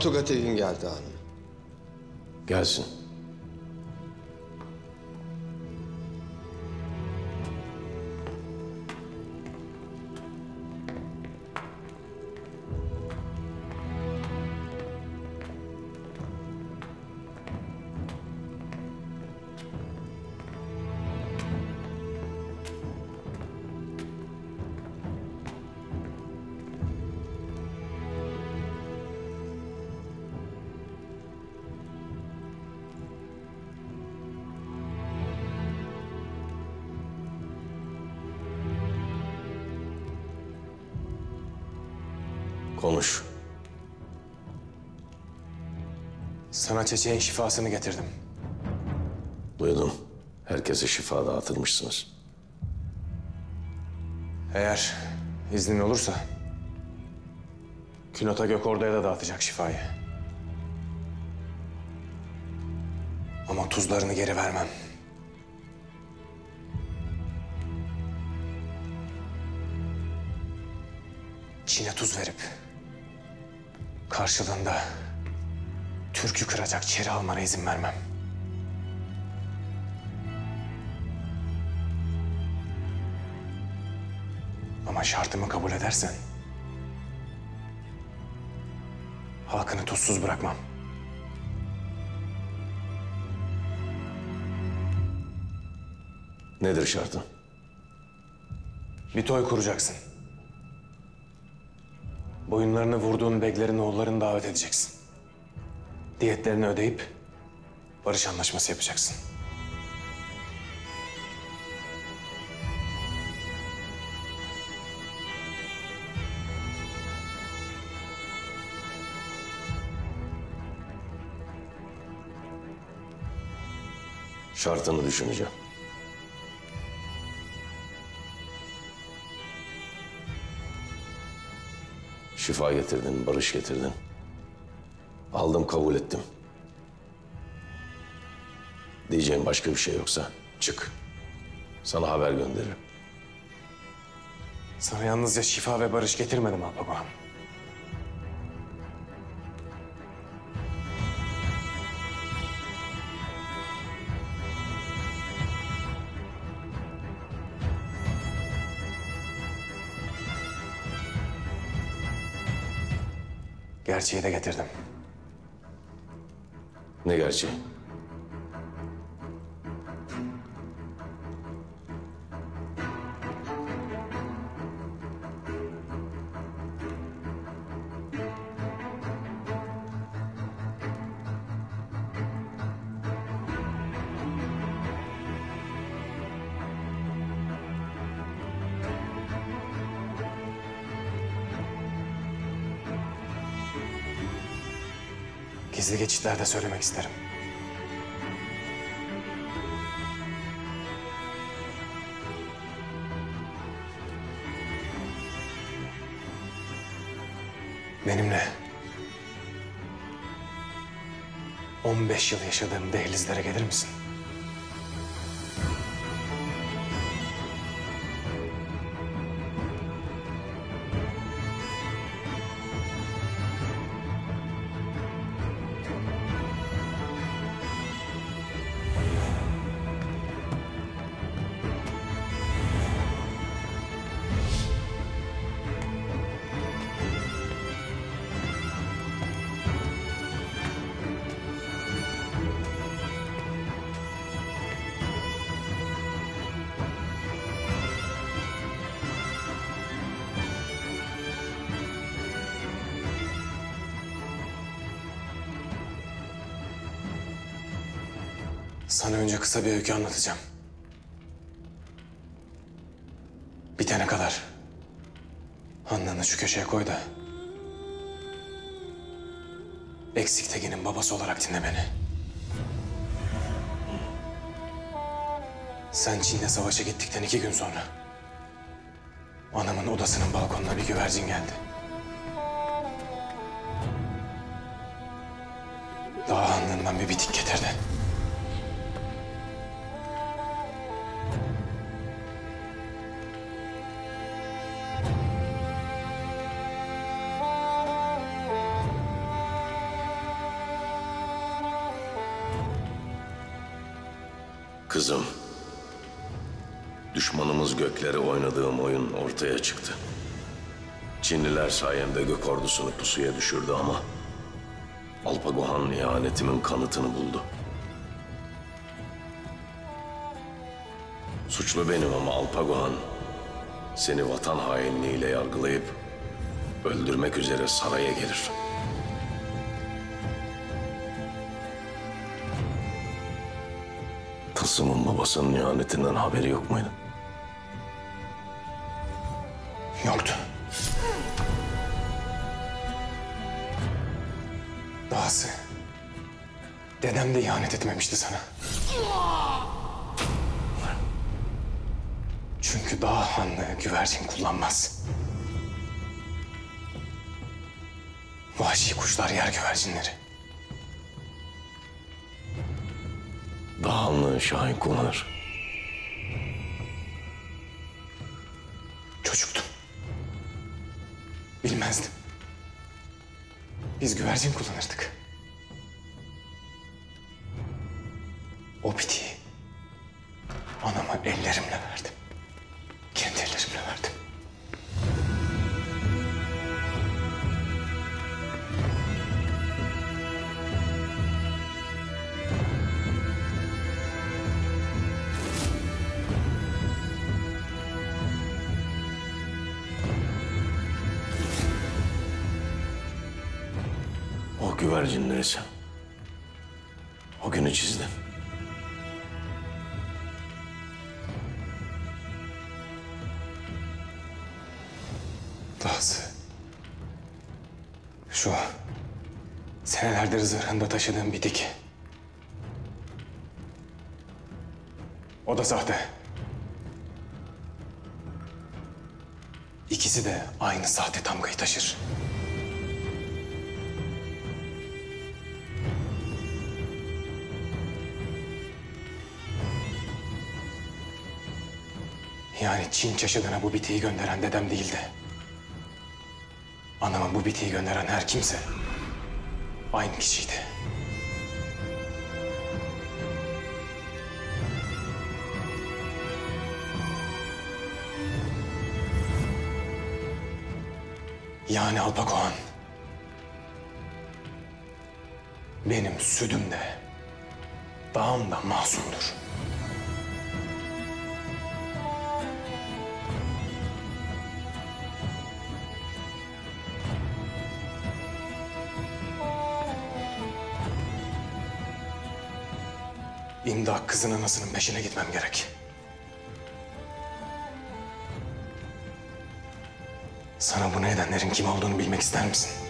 Speaker 13: Batuga Tegin geldi hanım.
Speaker 27: Gelsin.
Speaker 7: Sana çiçeğin şifasını getirdim.
Speaker 2: Duydum. Herkese şifa dağıtırmışsınız.
Speaker 7: Eğer iznin olursa... Künota Gökorda'ya da dağıtacak şifayı. Ama tuzlarını geri vermem. Çin'e tuz verip... ...karşılığında... ...türkü kıracak çeri almana izin vermem. Ama şartımı kabul edersen... ...halkını tuzsuz bırakmam.
Speaker 2: Nedir şartın?
Speaker 7: Bir toy kuracaksın. Boyunlarını vurduğun beglerin oğullarını davet edeceksin. Diyetlerini ödeyip barış anlaşması yapacaksın.
Speaker 2: Şartını düşüneceğim. Şifa getirdin, barış getirdin. Aldım, kabul ettim. Diyeceğim başka bir şey yoksa çık. Sana haber gönderirim.
Speaker 7: Sana yalnızca şifa ve barış getirmedim Alpagohan. Gerçeği de getirdim.
Speaker 2: Ne gerçeği?
Speaker 7: Geçitlerde söylemek isterim. Benimle 15 yıl yaşadığım dehlizlere gelir misin? Önce kısa bir öykü anlatacağım. Bitene kadar. Handan'ı şu köşeye koy da. Eksik Tekin'in babası olarak dinle beni. Sen Çin'le savaşa gittikten iki gün sonra... ...anamın odasının balkonuna bir güvercin geldi. Daha Handan'dan bir bitik getirdi.
Speaker 2: Ortaya çıktı. Çinliler sayemde gök ordusunu pusuya düşürdü ama... Alpagohan ihanetimin kanıtını buldu. Suçlu benim ama Alpagohan seni vatan hainliğiyle yargılayıp öldürmek üzere saraya gelir. Tılsım'ın babasının ihanetinden haberi yok muydu?
Speaker 7: İhanet etmemişti sana. Çünkü dağ hanlığı güvercin kullanmaz. Vahşi kuşlar yer güvercinleri.
Speaker 27: Dağhanlı Şahin kullanır.
Speaker 7: Çocuktum. Bilmezdim. Biz güvercin kullanırdık. Senelerdir zırhında taşıdığım bir dik. O da sahte. İkisi de aynı sahte tamgayı taşır. Yani Çin çeşidine bu bitiyi gönderen dedem değildi. Anama bu bitiyi gönderen her kimse aynı kişiydi. Yani Alpakoğan. Benim südüm de, dağım da masumdur. İmdat kızın anasının peşine gitmem gerek. Sana bunu edenlerin kim olduğunu bilmek ister misin?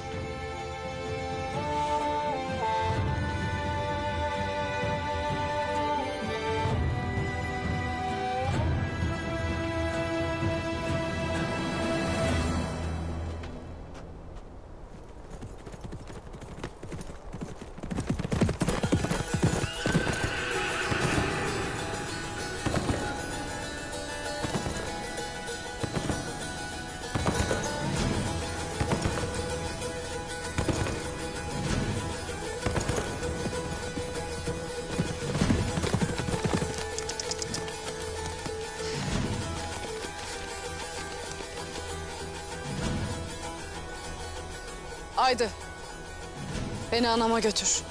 Speaker 5: Anama götür.